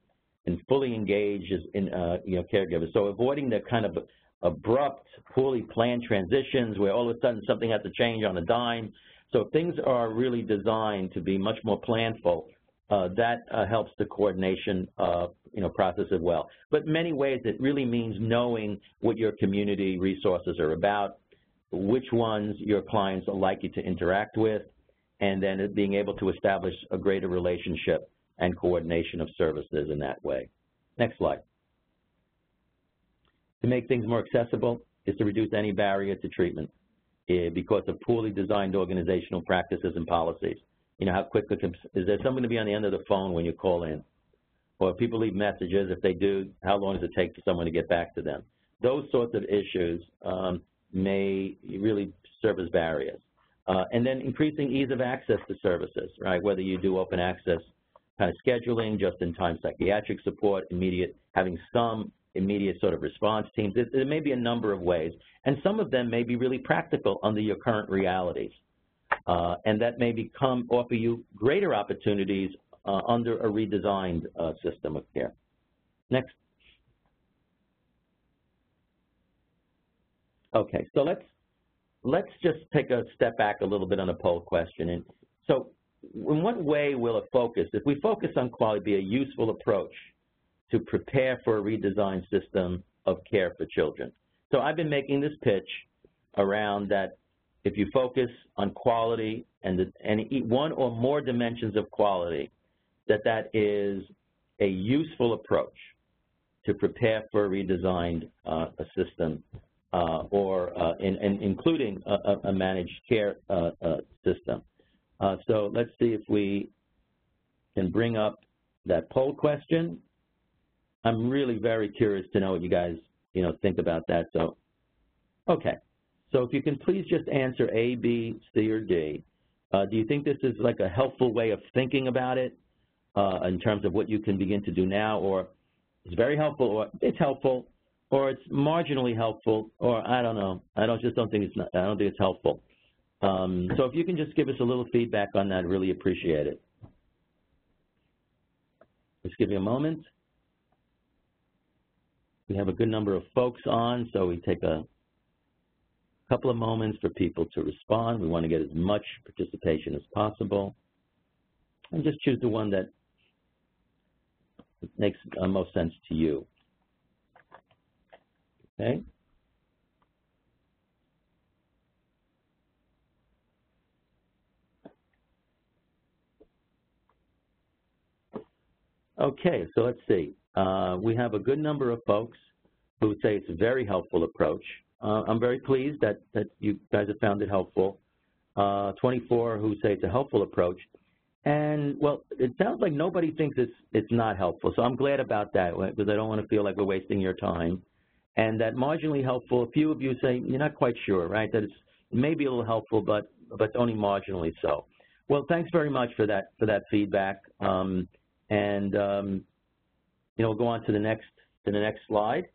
Speaker 4: and fully engaged in uh, you know caregivers. So avoiding the kind of abrupt, poorly planned transitions where all of a sudden something has to change on a dime. So things are really designed to be much more planful. Uh, that uh, helps the coordination uh, you know, process as well. But many ways, it really means knowing what your community resources are about, which ones your clients are likely to interact with, and then being able to establish a greater relationship and coordination of services in that way. Next slide. To make things more accessible is to reduce any barrier to treatment eh, because of poorly designed organizational practices and policies. You know, how quickly, is there someone to be on the end of the phone when you call in? Or if people leave messages, if they do, how long does it take for someone to get back to them? Those sorts of issues um, may really serve as barriers. Uh, and then increasing ease of access to services, right? Whether you do open access kind of scheduling, just-in-time psychiatric support, immediate, having some immediate sort of response teams. There, there, may be a number of ways, and some of them may be really practical under your current realities, uh, and that may become offer you greater opportunities uh, under a redesigned uh, system of care. Next. Okay, so let's let's just take a step back a little bit on a poll question. And so when what way will a focus, if we focus on quality, be a useful approach to prepare for a redesigned system of care for children? So I've been making this pitch around that if you focus on quality and, the, and one or more dimensions of quality, that that is a useful approach to prepare for a redesigned uh, a system uh, or uh, in, in including a, a, managed care uh, uh, system. Uh, so let's see if we can bring up that poll question. I'm really very curious to know what you guys you know think about that. So, okay. So if you can please just answer A, B, C, or D. do you think this is like a helpful way of thinking about it in terms of what you can begin to do now, or it's very helpful, or it's helpful, or it's marginally helpful, or I don't know. I don't just don't think it's not, I don't think it's helpful. Um, so if you can just give us a little feedback on that, I'd really appreciate it. Let's give you a moment. We have a good number of folks on, so we take a couple of moments for people to respond. We want to get as much participation as possible. And just choose the one that makes uh, most sense to you. Okay? Okay, so let's see. Uh, we have a good number of folks who say it's a very helpful approach. Uh, I'm very pleased that, that you guys have found it helpful. Uh, 24 who say it's a helpful approach. And, well, it sounds like nobody thinks it's, it's not helpful, so I'm glad about that because I don't want to feel like we're wasting your time. And that marginally helpful, a few of you say you're not quite sure, right, that it's maybe a little helpful, but, but only marginally so. Well, thanks very much for that, for that feedback. Um, and, um, you know, we'll go on to the next, to the next slide.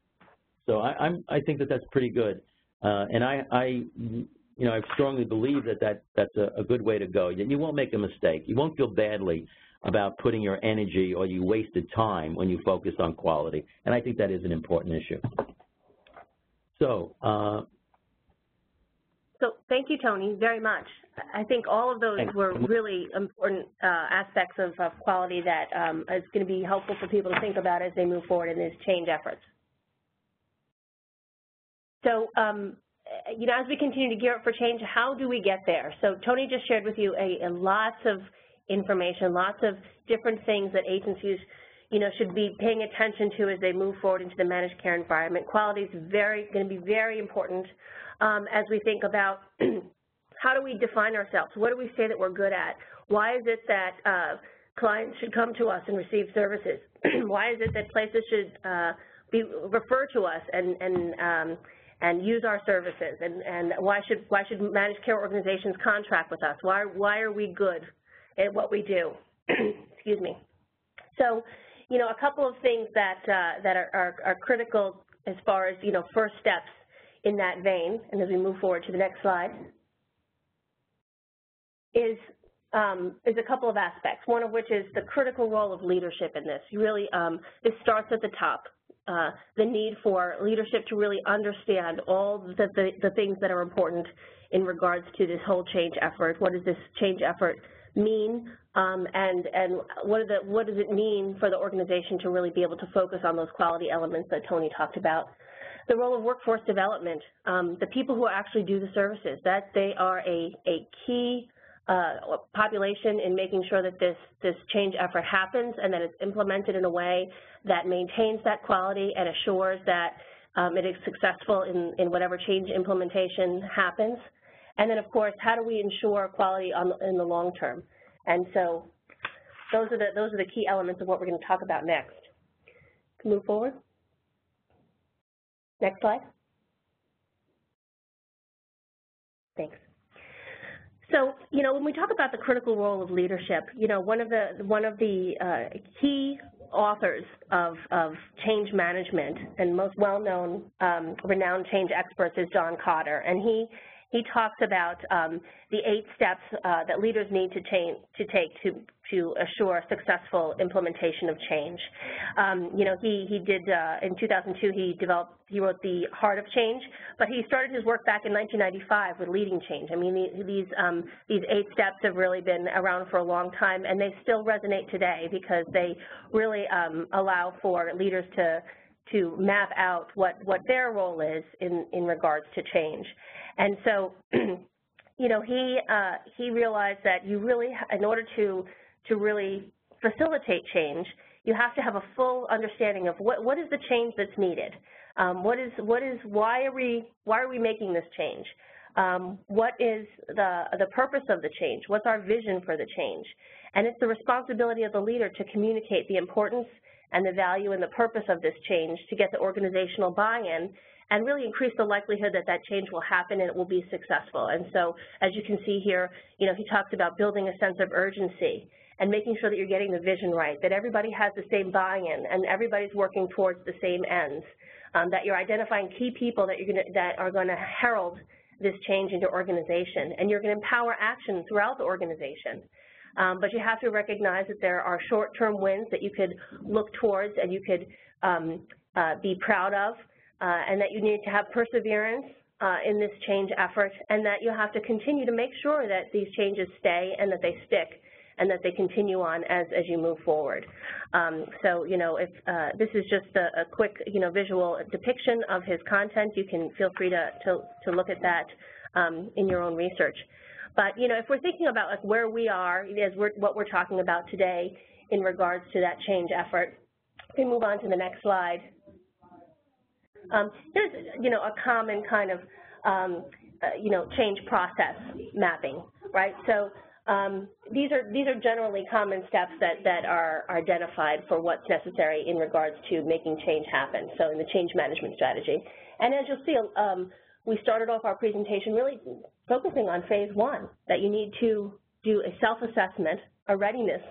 Speaker 4: So I, I'm, I think that that's pretty good. Uh, and I, I you know, I strongly believe that, that that's a, a good way to go. You won't make a mistake. You won't feel badly about putting your energy or you wasted time when you focus on quality. And I think that is an important issue. So, uh,
Speaker 3: so thank you, Tony, very much. I think all of those were really important uh, aspects of, of, quality that um, is going to be helpful for people to think about as they move forward in these change efforts. So um, you know, as we continue to gear up for change, how do we get there? So Tony just shared with you a, a lots of information, lots of different things that agencies, you know, should be paying attention to as they move forward into the managed care environment. Quality is very going to be very important um, as we think about <clears throat> how do we define ourselves? What do we say that we're good at? Why is it that uh, clients should come to us and receive services? <clears throat> Why is it that places should uh, be refer to us and and um, and use our services and, and why should why should managed care organizations contract with us? Why why are we good at what we do? <clears throat> Excuse me. So, you know, a couple of things that uh, that are, are, are critical as far as you know first steps in that vein, and as we move forward to the next slide, is um, is a couple of aspects. One of which is the critical role of leadership in this. Really, um, this starts at the top. Uh, the need for leadership to really understand all the, the, the, things that are important in regards to this whole change effort. What does this change effort mean, um, and, and what, the, what does it mean for the organization to really be able to focus on those quality elements that Tony talked about. The role of workforce development, um, the people who actually do the services, that they are a, a key uh, population in making sure that this, this change effort happens and that it's implemented in a way that maintains that quality and assures that um, it is successful in, in whatever change implementation happens. And then, of course, how do we ensure quality on, in the long term? And so those are, the, those are the key elements of what we're going to talk about next. Move forward. Next slide. Thanks. So, you know, when we talk about the critical role of leadership, you know, one of the one of the uh, key authors of, of change management and most well-known um, renowned change experts is John Kotter, and he he talks about um, the eight steps uh, that leaders need to, change, to take to to assure successful implementation of change. Um, you know, he, he did, uh, in 2002, he developed, he wrote The Heart of Change, but he started his work back in 1995 with Leading Change. I mean, these, um, these eight steps have really been around for a long time, and they still resonate today because they really um, allow for leaders to, to map out what, what their role is in, in regards to change. And so, <clears throat> you know, he, uh, he realized that you really, in order to to really facilitate change, you have to have a full understanding of what, what is the change that's needed. Um, what is, what is, why are we, why are we making this change? Um, what is the, the purpose of the change? What's our vision for the change? And it's the responsibility of the leader to communicate the importance and the value and the purpose of this change to get the organizational buy-in and really increase the likelihood that that change will happen and it will be successful. And so, as you can see here, you know, he talks about building a sense of urgency and making sure that you're getting the vision right, that everybody has the same buy-in and everybody's working towards the same ends, um, that you're identifying key people that, you're gonna, that are going to herald this change into organization, and you're going to empower action throughout the organization. Um, but you have to recognize that there are short-term wins that you could look towards and you could um, uh, be proud of, uh, and that you need to have perseverance uh, in this change effort, and that you have to continue to make sure that these changes stay and that they stick and that they continue on as, as you move forward. Um, so, you know, if uh, this is just a, a, quick, you know, visual depiction of his content, you can feel free to, to, to look at that um, in your own research. But, you know, if we're thinking about like where we are, as we're, what we're talking about today in regards to that change effort, we move on to the next slide. Um, here's, you know, a common kind of, um, uh, you know, change process mapping, right? So um, these are these are generally common steps that that are, identified for what's necessary in regards to making change happen. So in the change management strategy, and as you'll see, um, we started off our presentation really focusing on phase one that you need to do a self-assessment, a readiness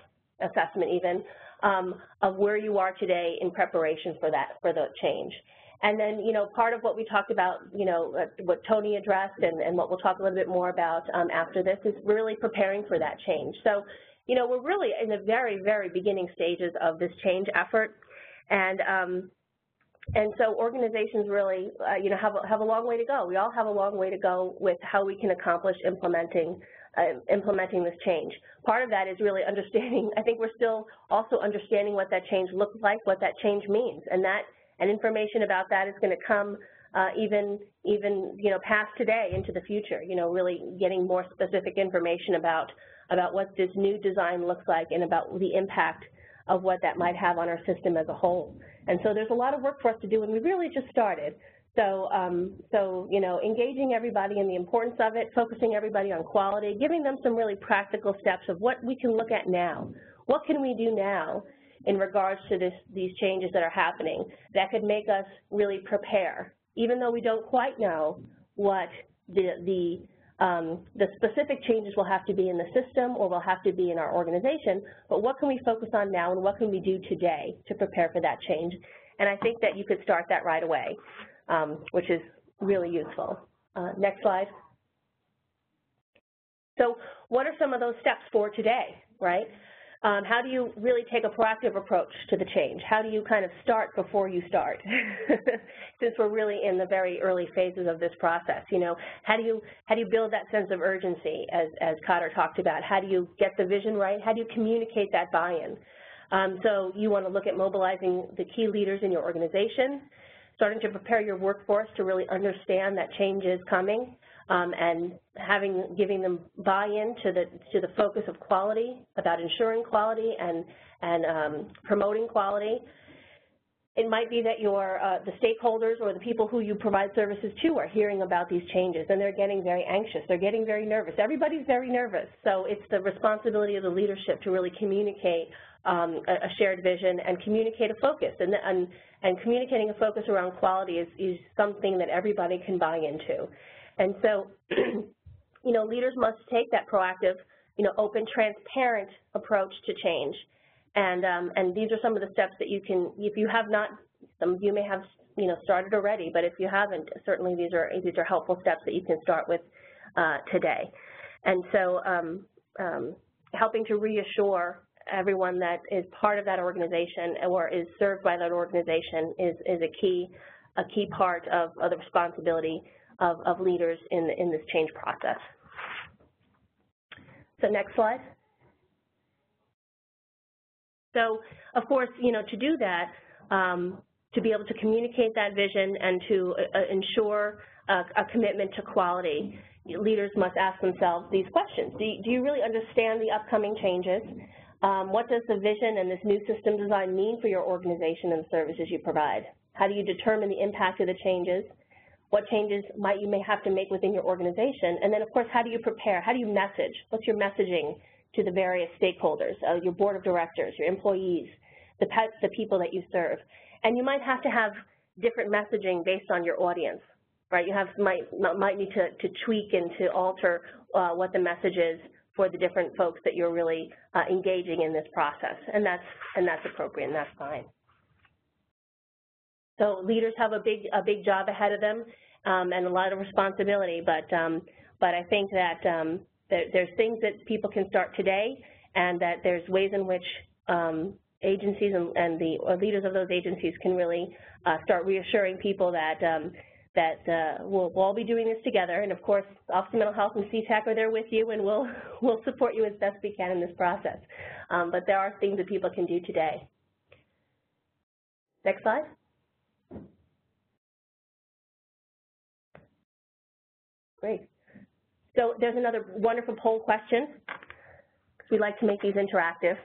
Speaker 3: assessment even, um, of where you are today in preparation for that for the change. And then, you know, part of what we talked about, you know, what Tony addressed and, and what we'll talk a little bit more about um, after this is really preparing for that change. So, you know, we're really in the very, very beginning stages of this change effort. And, um, and so organizations really, uh, you know, have a, have a long way to go. We all have a long way to go with how we can accomplish implementing uh, implementing this change. Part of that is really <laughs> understanding, I think we're still also understanding what that change looks like, what that change means, and that and information about that is going to come uh, even, even, you know, past today into the future, you know, really getting more specific information about, about what this new design looks like and about the impact of what that might have on our system as a whole. And so there's a lot of work for us to do, and we really just started. So, um, so, you know, engaging everybody in the importance of it, focusing everybody on quality, giving them some really practical steps of what we can look at now. What can we do now in regards to this, these changes that are happening that could make us really prepare, even though we don't quite know what the, the, um, the specific changes will have to be in the system or will have to be in our organization, but what can we focus on now and what can we do today to prepare for that change? And I think that you could start that right away, um, which is really useful. Uh, next slide. So what are some of those steps for today, right? Um, how do you really take a proactive approach to the change? How do you kind of start before you start? <laughs> Since we're really in the very early phases of this process, you know, how do you how do you build that sense of urgency, as as Kotter talked about? How do you get the vision right? How do you communicate that buy-in? Um, so you want to look at mobilizing the key leaders in your organization, starting to prepare your workforce to really understand that change is coming, and having giving them buy-in to the to the focus of quality, about ensuring quality and and um, promoting quality. It might be that your uh, the stakeholders or the people who you provide services to are hearing about these changes and they're getting very anxious. They're getting very nervous. Everybody's very nervous. So it's the responsibility of the leadership to really communicate um, a, a, shared vision and communicate a focus. And, and, and communicating a focus around quality is, is something that everybody can buy into. And so, <clears throat> you know, leaders must take that proactive, you know, open, transparent approach to change. And, um, and these are some of the steps that you can, if you have not, some of you may have, you know, started already, but if you haven't, certainly these are, these are helpful steps that you can start with uh, today. And so um, um, helping to reassure everyone that is part of that organization or is served by that organization is, is a key a key part of, of the responsibility of, of leaders in, in this change process. So next slide. So, of course, you know, to do that, um, to be able to communicate that vision and to uh, ensure a, a, commitment to quality, leaders must ask themselves these questions. Do you, do you really understand the upcoming changes? Um, what does the vision and this new system design mean for your organization and the services you provide? How do you determine the impact of the changes? What changes might you may have to make within your organization? And then, of course, how do you prepare? How do you message? What's your messaging to the various stakeholders, uh, your board of directors, your employees, the, pets, the people that you serve? And you might have to have different messaging based on your audience, right? You have might might need to, to tweak and to alter uh, what the message is for the different folks that you're really uh, engaging in this process, and that's and that's appropriate and that's fine. So leaders have a big a big job ahead of them um, and a lot of responsibility, but um, but I think that um, there, there's things that people can start today, and that there's ways in which um, agencies and, and the leaders of those agencies can really uh, start reassuring people that um, that uh, we'll, we'll, all be doing this together. And of course, Office of Mental Health and CTAC are there with you, and we'll <laughs> we'll support you as best we can in this process. Um, but there are things that people can do today. Next slide. Great. So there's another wonderful poll question, we like to make these interactive.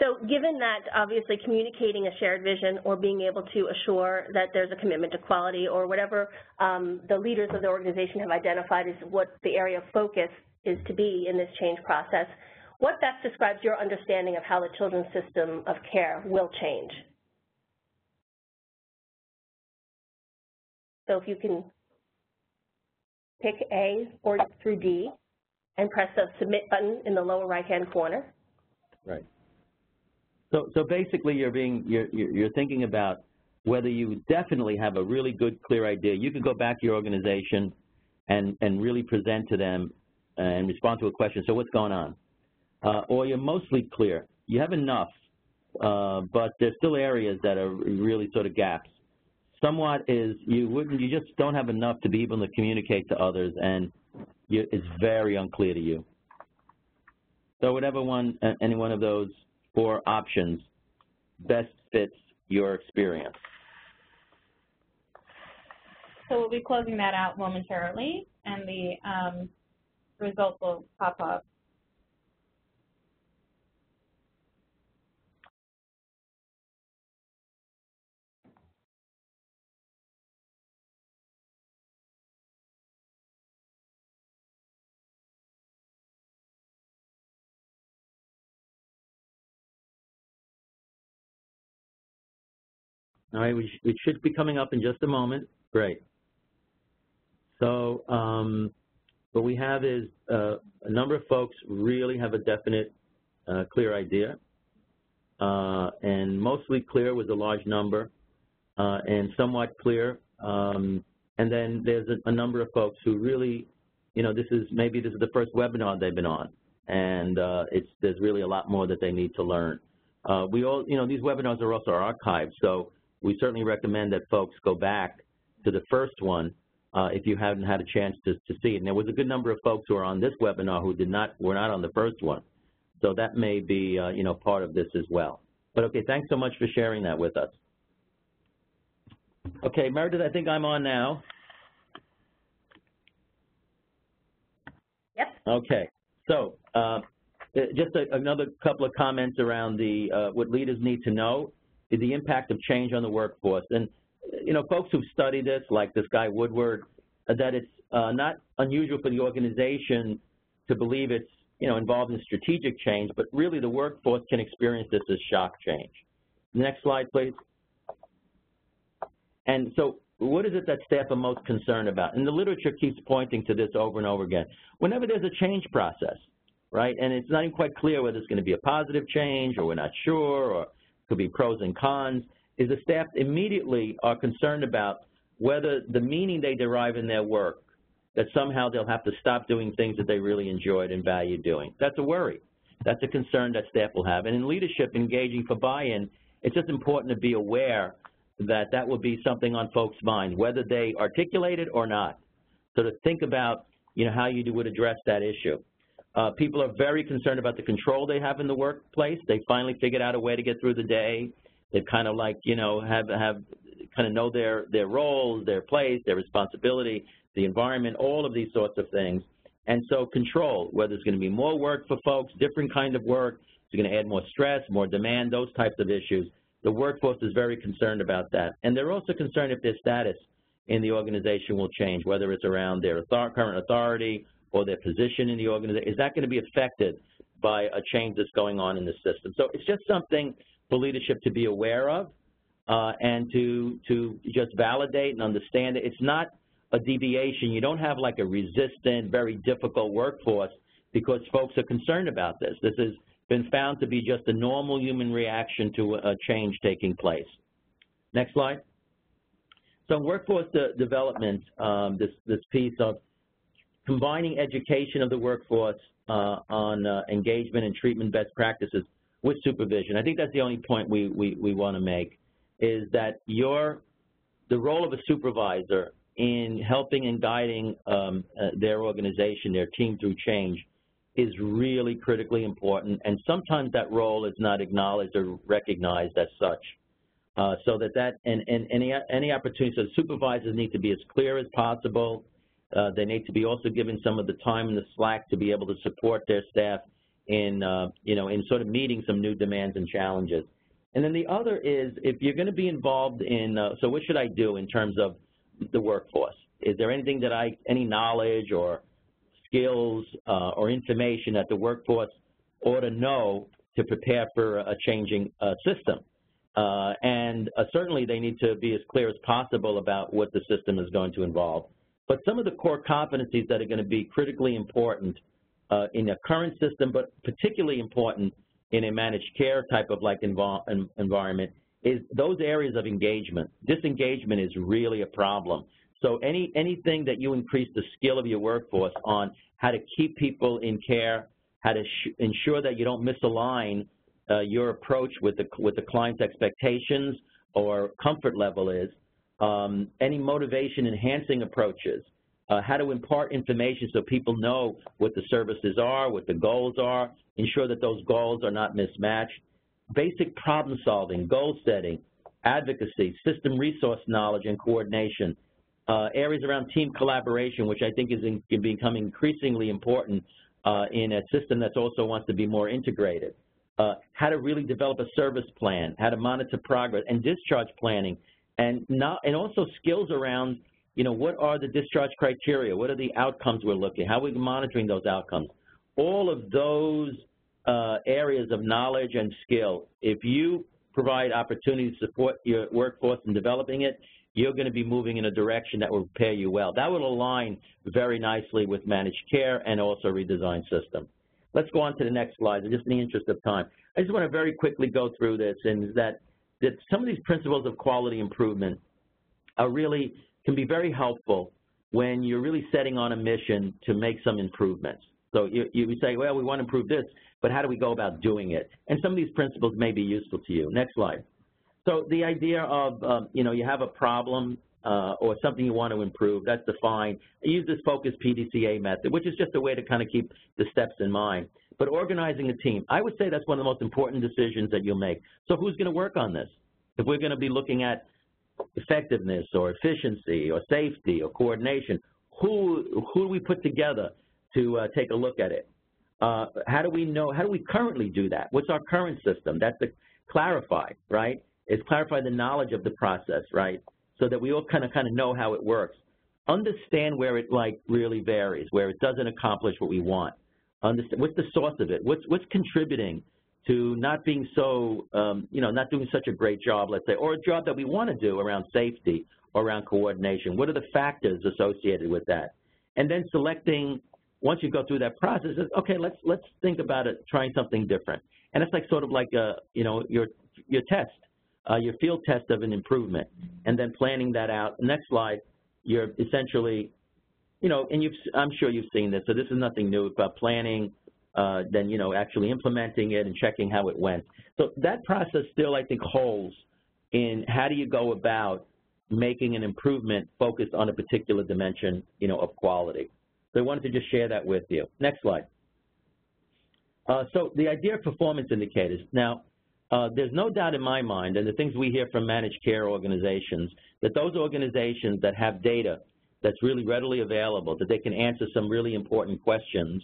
Speaker 3: So given that obviously communicating a shared vision or being able to assure that there's a commitment to quality or whatever um, the leaders of the organization have identified as what the area of focus is to be in this change process, what best describes your understanding of how the children's system of care will change? So if you can pick A or through D and press the submit button in the lower right-hand corner.
Speaker 4: Right. So, so basically, you're being you're you're thinking about whether you definitely have a really good, clear idea. You could go back to your organization and and really present to them and respond to a question. So, what's going on? Uh, or you're mostly clear. You have enough, uh, but there's still areas that are really sort of gaps somewhat is you wouldn't you just don't have enough to be able to communicate to others and you, it's very unclear to you. So whatever one any one of those four options best fits your experience.
Speaker 1: So we'll be closing that out momentarily and the um, results will pop up.
Speaker 4: All right, it should be coming up in just a moment. Great. So um, what we have is uh, a number of folks really have a definite, uh, clear idea. Uh, and mostly clear was a large number, uh, and somewhat clear. Um, and then there's a, a, number of folks who really, you know, this is maybe this is the first webinar they've been on, and uh, it's there's really a lot more that they need to learn. Uh, we all, you know, these webinars are also archived, so we certainly recommend that folks go back to the first one uh, if you haven't had a chance to, to see it. And there was a good number of folks who are on this webinar who did not were not on the first one. So that may be uh, you know part of this as well. But okay, thanks so much for sharing that with us. Okay, Meredith, I think I'm on now.
Speaker 3: Yep.
Speaker 4: Okay, so uh, just a, another couple of comments around the uh, what leaders need to know is the impact of change on the workforce. And, you know, folks who've studied this, like this guy Woodward, that it's uh, not unusual for the organization to believe it's, you know, involved in strategic change, but really the workforce can experience this as shock change. Next slide, please. And so what is it that staff are most concerned about? And the literature keeps pointing to this over and over again. Whenever there's a change process, right, and it's not even quite clear whether it's going to be a positive change or we're not sure or could be pros and cons, is the staff immediately are concerned about whether the meaning they derive in their work, that somehow they'll have to stop doing things that they really enjoyed and valued doing. That's a worry. That's a concern that staff will have. And in leadership, engaging for buy-in, it's just important to be aware that that will be something on folks' minds, whether they articulate it or not. So to think about, you know, how you would address that issue. Uh, people are very concerned about the control they have in the workplace. They finally figured out a way to get through the day. They've kind of like, you know, have have kind of know their their roles, their place, their responsibility, the environment, all of these sorts of things. And so control, whether it's going to be more work for folks, different kind of work, it's going to add more stress, more demand, those types of issues. The workforce is very concerned about that. And they're also concerned if their status in the organization will change, whether it's around their author current authority or their position in the organization. Is that going to be affected by a change that's going on in the system? So it's just something for leadership to be aware of uh, and to, to just validate and understand it. It's not a deviation. You don't have like a resistant, very difficult workforce because folks are concerned about this. This has been found to be just a normal human reaction to a change taking place. Next slide. So workforce de development, um, this, this piece of combining education of the workforce uh, on uh, engagement and treatment best practices with supervision. I think that's the only point we, we, we want to make, is that your, the role of a supervisor in helping and guiding um, uh, their organization, their team through change, is really critically important, and sometimes that role is not acknowledged or recognized as such. Uh, so that that and, and any any opportunity, so supervisors need to be as clear as possible. Uh, they need to be also given some of the time and the slack to be able to support their staff in uh, you know in sort of meeting some new demands and challenges. And then the other is if you're going to be involved in, uh, so what should I do in terms of the workforce? Is there anything that I, any knowledge or skills uh, or information that the workforce ought to know to prepare for a changing uh, system? Uh, and certainly they need to be as clear as possible about what the system is going to involve. But some of the core competencies that are going to be critically important uh, in a current system, but particularly important in a managed care type of like env environment, is those areas of engagement. Disengagement is really a problem. So any anything that you increase the skill of your workforce on how to keep people in care, how to ensure that you don't misalign uh, your approach with the with the client's expectations or comfort level is, um, any motivation enhancing approaches, uh, how to impart information so people know what the services are, what the goals are, ensure that those goals are not mismatched, basic problem solving, goal setting, advocacy, system resource knowledge and coordination, uh, areas around team collaboration, which I think is in, becoming increasingly important uh, in a system that also wants to be more integrated. Uh, how to really develop a service plan, how to monitor progress, and discharge planning, and not, and also skills around, you know, what are the discharge criteria? What are the outcomes we're looking? How are we monitoring those outcomes? All of those uh, areas of knowledge and skill, if you provide opportunities to support your workforce in developing it, you're going to be moving in a direction that will prepare you well. That will align very nicely with managed care and also redesign system. Let's go on to the next slide, just in the interest of time. I just want to very quickly go through this, and that, that some of these principles of quality improvement are really, can be very helpful when you're really setting on a mission to make some improvements. So you, you say, well, we want to improve this, but how do we go about doing it? And some of these principles may be useful to you. Next slide. So the idea of, um, you know, you have a problem uh, or something you want to improve, that's defined. I use this focus PDCA method, which is just a way to kind of keep the steps in mind. But organizing a team, I would say that's one of the most important decisions that you'll make. So who's going to work on this? If we're going to be looking at effectiveness or efficiency or safety or coordination, who, who do we put together to uh, take a look at it? Uh, how do we know, how do we currently do that? What's our current system? That's the clarify, right? is clarify the knowledge of the process, right? So that we all kind of kind of know how it works. Understand where it like really varies, where it doesn't accomplish what we want. Understand what's the source of it? What's what's contributing to not being so, um, you know, not doing such a great job, let's say, or a job that we want to do around safety or around coordination. What are the factors associated with that? And then selecting, once you go through that process, okay, let's let's think about it, trying something different. And it's like sort of like a, you know, your your test uh, your field test of an improvement, and then planning that out. Next slide, you're essentially, you know, and I'm sure you've seen this, so this is nothing new about planning uh, than you know actually implementing it and checking how it went. So that process still, I think, holds in how do you go about making an improvement focused on a particular dimension, you know, of quality. So I wanted to just share that with you. Next slide. Uh, so the idea of performance indicators. Now, uh, there's no doubt in my mind, and the things we hear from managed care organizations, that those organizations that have data that's really readily available, that they can answer some really important questions,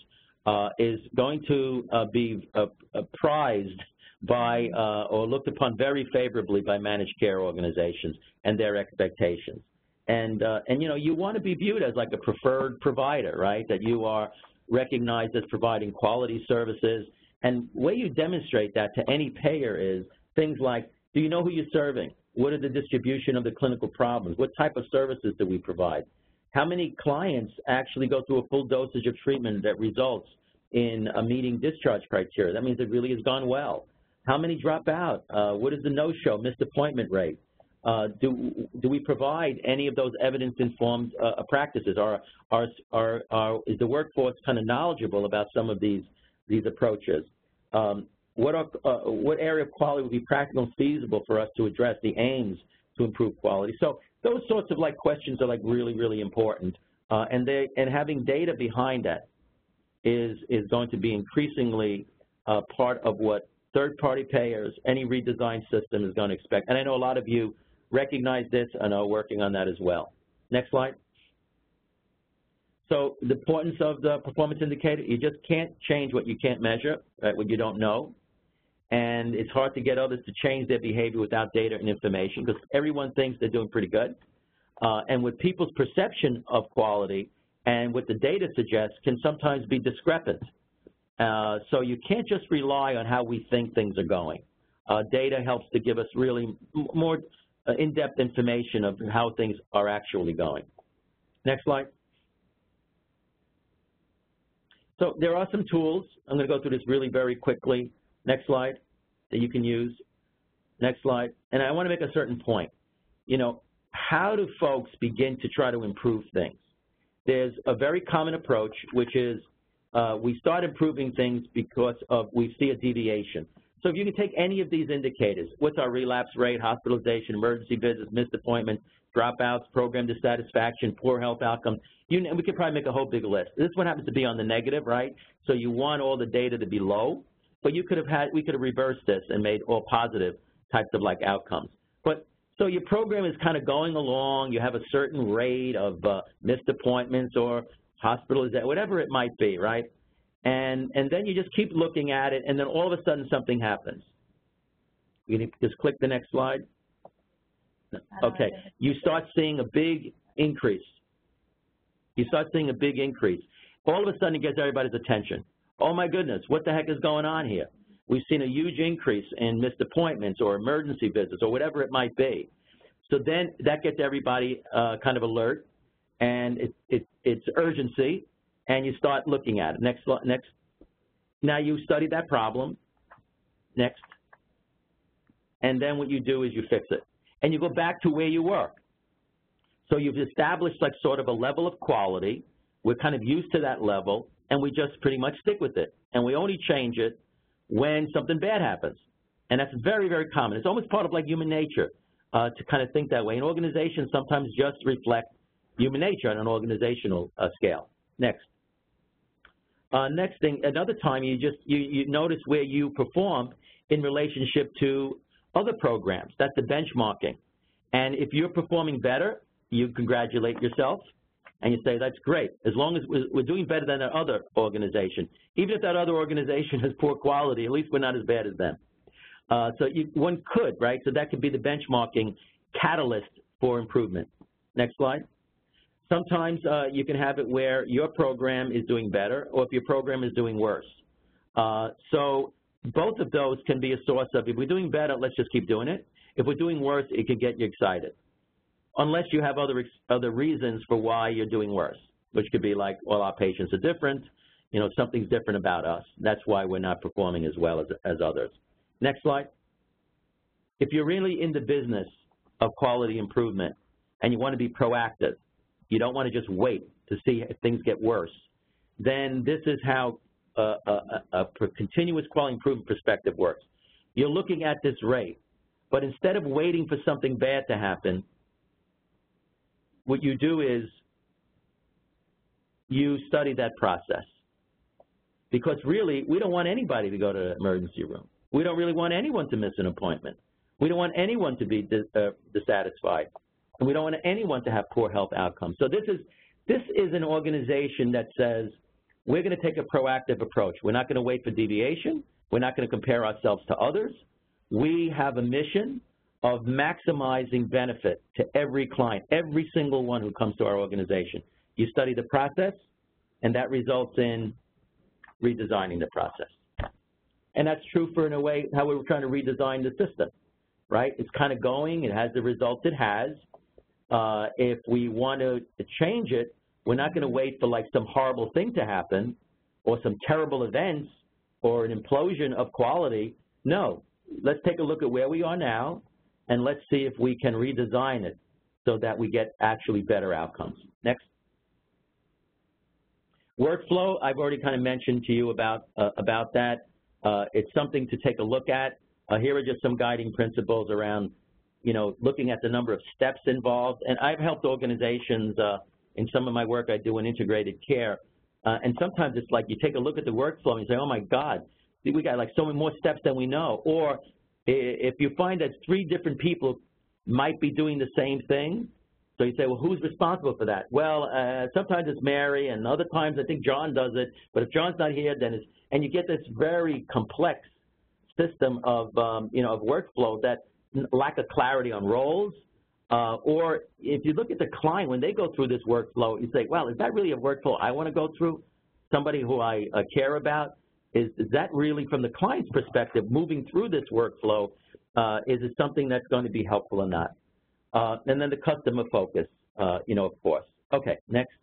Speaker 4: uh, is going to uh, be uh, uh, prized by or looked upon very favorably by managed care organizations and their expectations. And, and you know, you want to be viewed as like a preferred provider, right, that you are recognized as providing quality services. And way you demonstrate that to any payer is things like, do you know who you're serving? What are the distribution of the clinical problems? What type of services do we provide? How many clients actually go through a full dosage of treatment that results in a meeting discharge criteria? That means it really has gone well. How many drop out? Uh, what is the no-show, missed appointment rate? Uh, do, do we provide any of those evidence-informed uh, practices? Are, are, are, are, is the workforce kind of knowledgeable about some of these, these approaches? Um, what, are, uh, what area of quality would be practical and feasible for us to address the aims to improve quality? So those sorts of like questions are like really, really important. Uh, and, they, and having data behind that is, is going to be increasingly uh, part of what third-party payers, any redesigned system is going to expect. And I know a lot of you recognize this and are working on that as well. Next slide. So the importance of the performance indicator, you just can't change what you can't measure, right, what you don't know. And it's hard to get others to change their behavior without data and information because everyone thinks they're doing pretty good. Uh, and with people's perception of quality and what the data suggests can sometimes be discrepant. Uh, so you can't just rely on how we think things are going. Uh, data helps to give us really more uh, in-depth information of how things are actually going. Next slide. So there are some tools. I'm going to go through this really very quickly. Next slide that you can use. Next slide. And I want to make a certain point. You know, how do folks begin to try to improve things? There's a very common approach, which is uh, we start improving things because of we see a deviation. So if you can take any of these indicators, what's our relapse rate, hospitalization, emergency visits, missed appointments, dropouts, program dissatisfaction, poor health outcomes, you, we could probably make a whole big list. This one happens to be on the negative, right? So you want all the data to be low, but you could have had, we could have reversed this and made all positive types of like outcomes. But so your program is kind of going along, you have a certain rate of uh, missed appointments or hospitalization, whatever it might be, right? And, and then you just keep looking at it, and then all of a sudden something happens. You can just click the next slide. Okay, you start seeing a big increase. You start seeing a big increase. All of a sudden it gets everybody's attention. Oh my goodness, what the heck is going on here? We've seen a huge increase in missed appointments or emergency visits or whatever it might be. So then that gets everybody uh, kind of alert, and it, it, it's urgency, and you start looking at it. Next, next. Now you study that problem. Next. And then what you do is you fix it. And you go back to where you were. So you've established like sort of a level of quality. We're kind of used to that level, and we just pretty much stick with it. And we only change it when something bad happens. And that's very, very common. It's almost part of like human nature uh, to kind of think that way. And organizations sometimes just reflect human nature on an organizational uh, scale. Next. Uh, next thing, another time you just you, you notice where you perform in relationship to other programs. That's the benchmarking. And if you're performing better, you congratulate yourself and you say, that's great. As long as we're doing better than that other organization. Even if that other organization <laughs> has poor quality, at least we're not as bad as them. Uh, so you, one could, right? So that could be the benchmarking catalyst for improvement. Next slide. Sometimes uh, you can have it where your program is doing better or if your program is doing worse. Uh, so both of those can be a source of, if we're doing better, let's just keep doing it. If we're doing worse, it can get you excited. Unless you have other, other reasons for why you're doing worse, which could be like, well, our patients are different, you know, something's different about us. That's why we're not performing as well as, as others. Next slide. If you're really in the business of quality improvement and you want to be proactive, you don't want to just wait to see if things get worse. Then this is how uh, uh, uh, a, a, a, a continuous quality improvement perspective works. You're looking at this rate, but instead of waiting for something bad to happen, what you do is you study that process. Because really, we don't want anybody to go to the emergency room. We don't really want anyone to miss an appointment. We don't want anyone to be dis uh, dissatisfied. And we don't want anyone to have poor health outcomes. So this is, this is an organization that says, we're going to take a proactive approach. We're not going to wait for deviation. We're not going to compare ourselves to others. We have a mission of maximizing benefit to every client, every single one who comes to our organization. You study the process, and that results in redesigning the process. And that's true for, in a way, how we were trying to redesign the system, right? It's kind of going. It has the results it has. Uh, if we want to change it, we're not going to wait for like some horrible thing to happen or some terrible events or an implosion of quality. No, let's take a look at where we are now and let's see if we can redesign it so that we get actually better outcomes. Next. Workflow, I've already kind of mentioned to you about, uh, about that. Uh, it's something to take a look at. Uh, here are just some guiding principles around, you know, looking at the number of steps involved. And I've helped organizations uh, in some of my work I do in integrated care. Uh, and sometimes it's like you take a look at the workflow and you say, oh my God, we got like so many more steps than we know. Or if you find that three different people might be doing the same thing, so you say, well, who's responsible for that? Well, uh, sometimes it's Mary, and other times I think John does it. But if John's not here, then it's, and you get this very complex system of, um, you know, of workflow that lack of clarity on roles. Uh, or if you look at the client, when they go through this workflow, you say, well, is that really a workflow I want to go through? Somebody who I uh, care about? Is, is that really, from the client's perspective, moving through this workflow, uh, is it something that's going to be helpful or not? Uh, and then the customer focus, uh, you know, of course. Okay, next.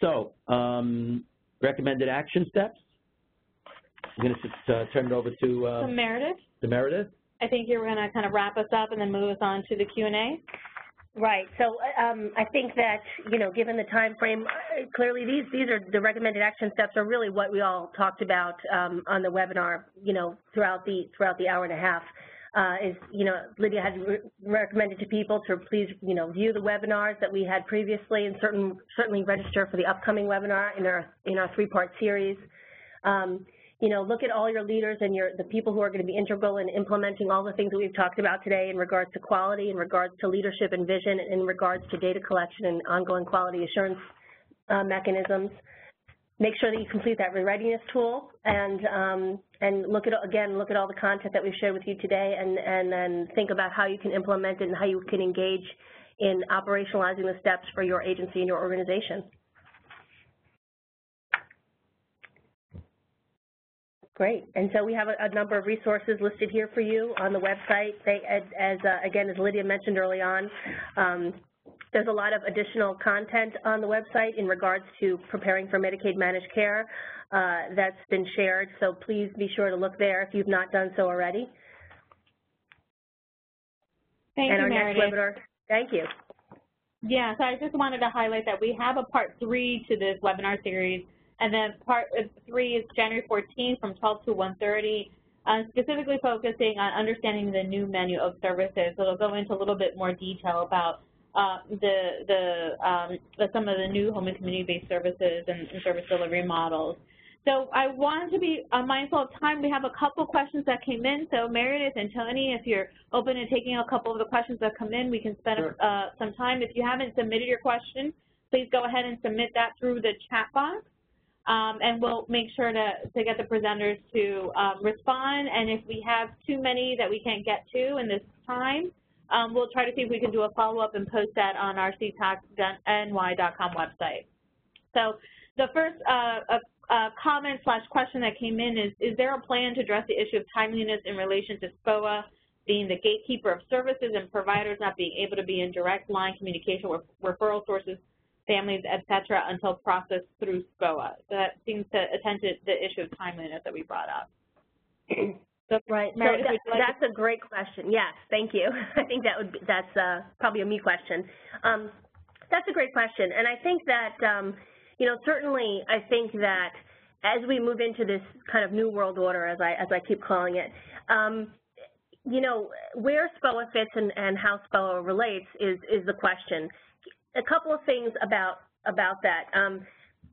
Speaker 4: So, um, recommended action steps. I'm going to uh, turn it over to,
Speaker 1: uh, to Meredith.
Speaker 4: To Meredith.
Speaker 1: I think you're going to kind of wrap us up and then move us on to the Q&A.
Speaker 3: Right. So um, I think that you know, given the time frame, uh, clearly these these are the recommended action steps are really what we all talked about um, on the webinar. You know, throughout the throughout the hour and a half uh, is, you know, Lydia had re recommended to people to please, you know, view the webinars that we had previously and certain, certainly register for the upcoming webinar in our, in our three-part series. Um, you know, look at all your leaders and your, the people who are going to be integral in implementing all the things that we've talked about today in regards to quality, in regards to leadership and vision, and in regards to data collection and ongoing quality assurance uh, mechanisms make sure that you complete that readiness tool and um, and look at again look at all the content that we've shared with you today and and then think about how you can implement it and how you can engage in operationalizing the steps for your agency and your organization. Great. And so we have a, a, number of resources listed here for you on the website. They, as, uh, again, as Lydia mentioned early on, um, there's a lot of additional content on the website in regards to preparing for Medicaid managed care uh, that's been shared, so please be sure to look there if you've not done so already.
Speaker 1: Thank
Speaker 3: and
Speaker 1: you,
Speaker 3: our
Speaker 1: Meredith.
Speaker 3: next webinar, thank you.
Speaker 1: Yeah, so I just wanted to highlight that we have a part three to this webinar series, and then part three is January 14th from 12 to 1.30, uh, specifically focusing on understanding the new menu of services. So it'll go into a little bit more detail about uh, the, the, um, some of the new home and community-based services and, and, service delivery models. So I wanted to be uh, mindful of time. We have a couple questions that came in. So Meredith and Tony, if you're open to taking a couple of the questions that come in, we can spend sure. uh, some time. If you haven't submitted your question, please go ahead and submit that through the chat box. Um, and we'll make sure to, to get the presenters to um, respond. And if we have too many that we can't get to in this time, um, we'll try to see if we can do a follow-up and post that on our ctacny.com website. So the first uh, comment slash question that came in is, is there a plan to address the issue of timeliness in relation to SPOA being the gatekeeper of services and providers not being able to be in direct line communication with referral sources, families, et cetera, until processed through SPOA? So that seems to attend to the issue of timeliness that we brought up.
Speaker 3: So, right. So that, like that's a great question. Yes, thank you. <laughs> I think that would be, that's uh, probably a me question. Um, that's a great question, and I think that um, you know certainly I think that as we move into this kind of new world order, as I, as I keep calling it, um, you know, where SPOA fits and, and how SPOA relates is, is the question. A couple of things about, about that. Um,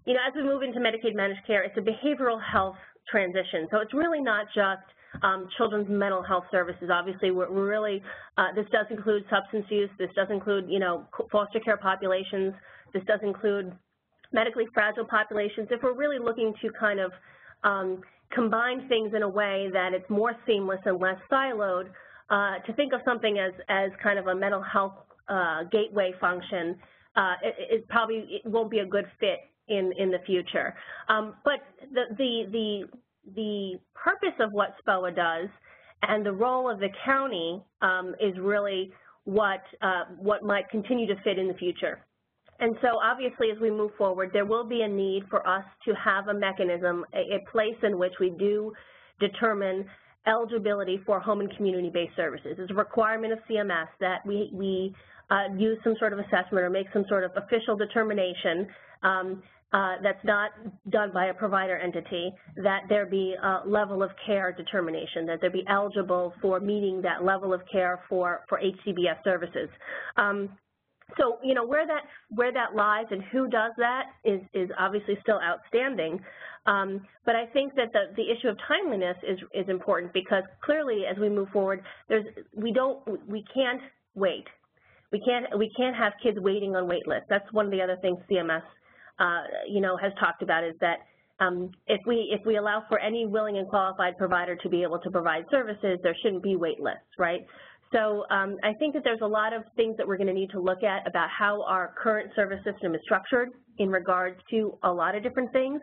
Speaker 3: you know, as we move into Medicaid managed care, it's a behavioral health transition. So it's really not just um, children's mental health services. Obviously, we're, we're really, uh, this does include substance use. This does include, you know, foster care populations. This does include medically fragile populations. If we're really looking to kind of um, combine things in a way that it's more seamless and less siloed, uh, to think of something as, as kind of a mental health gateway function, uh, it, probably it won't be a good fit in, in the future. Um, but the, the, the, the purpose of what SPOA does and the role of the county um, is really what, uh, what might continue to fit in the future. And so obviously as we move forward, there will be a need for us to have a mechanism, a, a place in which we do determine eligibility for home and community-based services. It's a requirement of CMS that we, we uh, use some sort of assessment or make some sort of official determination um, uh, that's not done by a provider entity, that there be a level of care determination, that there be eligible for meeting that level of care for, for HCBS services. Um, so, you know, where that where that lies and who does that is is obviously still outstanding. Um, but I think that the the issue of timeliness is is important because clearly, as we move forward, there's we don't we can't wait. We can't we can't have kids waiting on wait lists. That's one of the other things CMS, uh, you know, has talked about is that um, if we if we allow for any willing and qualified provider to be able to provide services, there shouldn't be wait lists, right? So um, I think that there's a lot of things that we're going to need to look at about how our current service system is structured in regards to a lot of different things.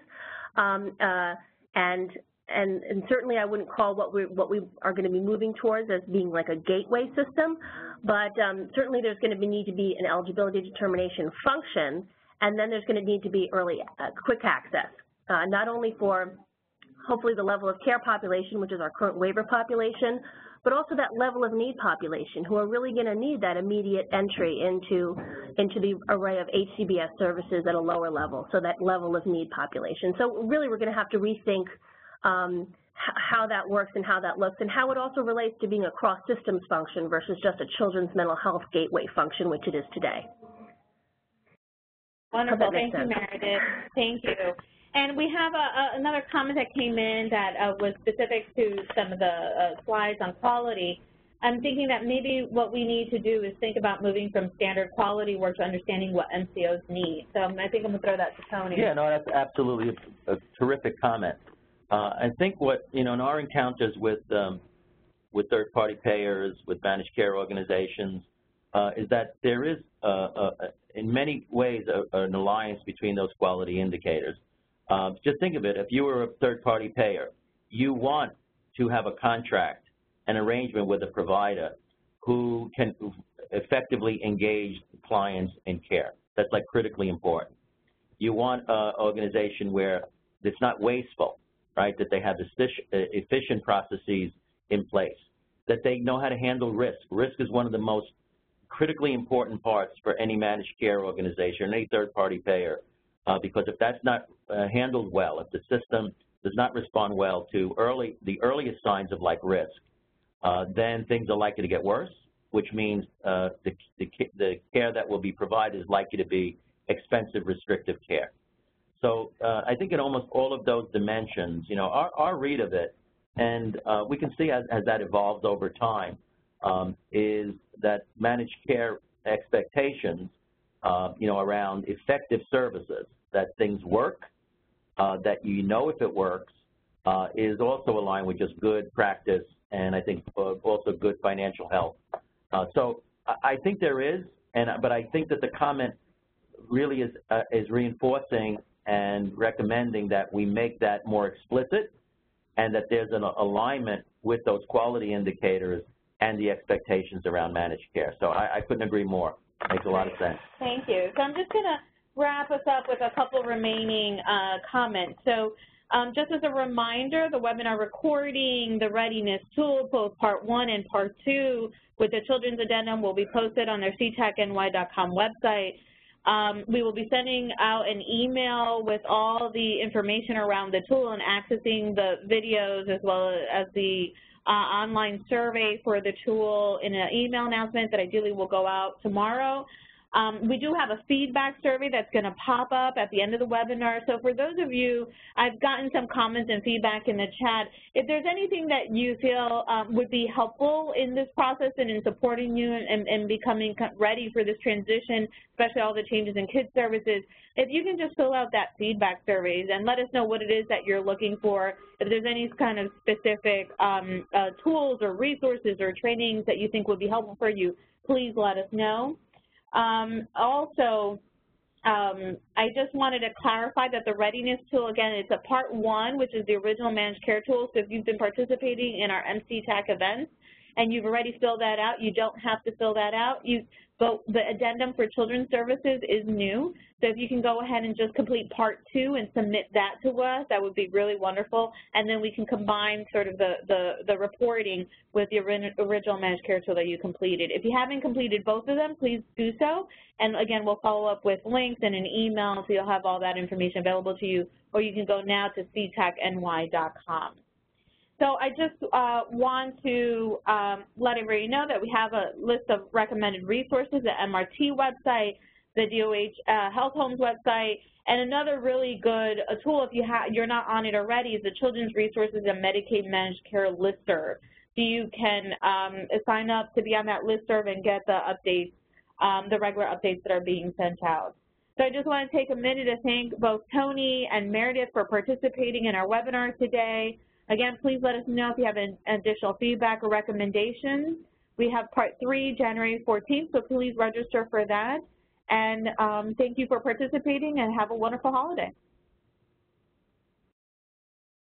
Speaker 3: Um, uh, and, and, and certainly I wouldn't call what we, what we are going to be moving towards as being like a gateway system, but um, certainly there's going to need to be an eligibility determination function, and then there's going to need to be early uh, quick access, uh, not only for hopefully the level of care population, which is our current waiver population, but also that level of need population who are really going to need that immediate entry into, into the array of HCBS services at a lower level, so that level of need population. So really we're going to have to rethink um, how that works and how that looks and how it also relates to being a cross-systems function versus just a children's mental health gateway function, which it is today.
Speaker 1: Wonderful. Thank sense. you, Meredith. Thank you. And we have a, a, another comment that came in that uh, was specific to some of the uh, slides on quality. I'm thinking that maybe what we need to do is think about moving from standard quality work to understanding what MCOs need. So I think I'm going to throw that to Tony.
Speaker 4: Yeah, no, that's absolutely a, a terrific comment. Uh, I think what, you know, in our encounters with, um, with third-party payers, with managed care organizations, uh, is that there is, in many ways, an alliance between those quality indicators. Um, just think of it, if you were a third-party payer, you want to have a contract, an arrangement with a provider who can effectively engage clients in care. That's like critically important. You want an organization where it's not wasteful, right, that they have efficient processes in place, that they know how to handle risk. Risk is one of the most critically important parts for any managed care organization, any third-party payer, uh, because if that's not uh, handled well, if the system does not respond well to early the earliest signs of like risk, uh, then things are likely to get worse, which means uh, the, the, the, care that will be provided is likely to be expensive, restrictive care. So uh, I think in almost all of those dimensions, you know, our, our read of it, and uh, we can see as, as that evolves over time, um, is that managed care expectations uh, you know, around effective services, that things work, uh, that you know if it works, uh, is also aligned with just good practice and I think uh, also good financial health. So I think there is, and but I think that the comment really is is reinforcing and recommending that we make that more explicit and that there's an alignment with those quality indicators and the expectations around managed care. So I, I couldn't agree more. Makes a lot of sense.
Speaker 1: Thank you. So I'm just going to wrap us up with a couple remaining uh, comments. So um, just as a reminder, the webinar recording, the readiness tool, both part one and part two with the children's addendum will be posted on their ctacny.com website. Um, we will be sending out an email with all the information around the tool and accessing the videos as well as the uh, online survey for the tool in an email announcement that ideally will go out tomorrow. Um, we do have a feedback survey that's going to pop up at the end of the webinar. So for those of you, I've gotten some comments and feedback in the chat. If there's anything that you feel um, would be helpful in this process and in supporting you and, and becoming ready for this transition, especially all the changes in kids services, if you can just fill out that feedback surveys and let us know what it is that you're looking for, if there's any kind of specific um, uh, tools or resources or trainings that you think would be helpful for you, please let us know. Um, also, um, I just wanted to clarify that the readiness tool, again, it's a part one, which is the original managed care tool. So if you've been participating in our MCTAC events and you've already filled that out, you don't have to fill that out. You but the addendum for children's services is new, so if you can go ahead and just complete part two and submit that to us, that would be really wonderful. And then we can combine sort of the, the, the reporting with the original managed care tool that you completed. If you haven't completed both of them, please do so. And again, we'll follow up with links and an email so you'll have all that information available to you, or you can go now to ctacny.com. So I just uh, want to um, let everybody know that we have a list of recommended resources, the MRT website, the DOH uh, Health Homes website, and another really good a tool if you you're not on it already is the Children's Resources and Medicaid Managed Care listserv. So you can um, sign up to be on that listserv and get the updates, um, the regular updates that are being sent out. So I just want to take a minute to thank both Tony and Meredith for participating in our webinar today. Again, please let us know if you have an additional feedback or recommendations. We have part three, January 14th, so please register for that. And um, thank you for participating and have a wonderful holiday.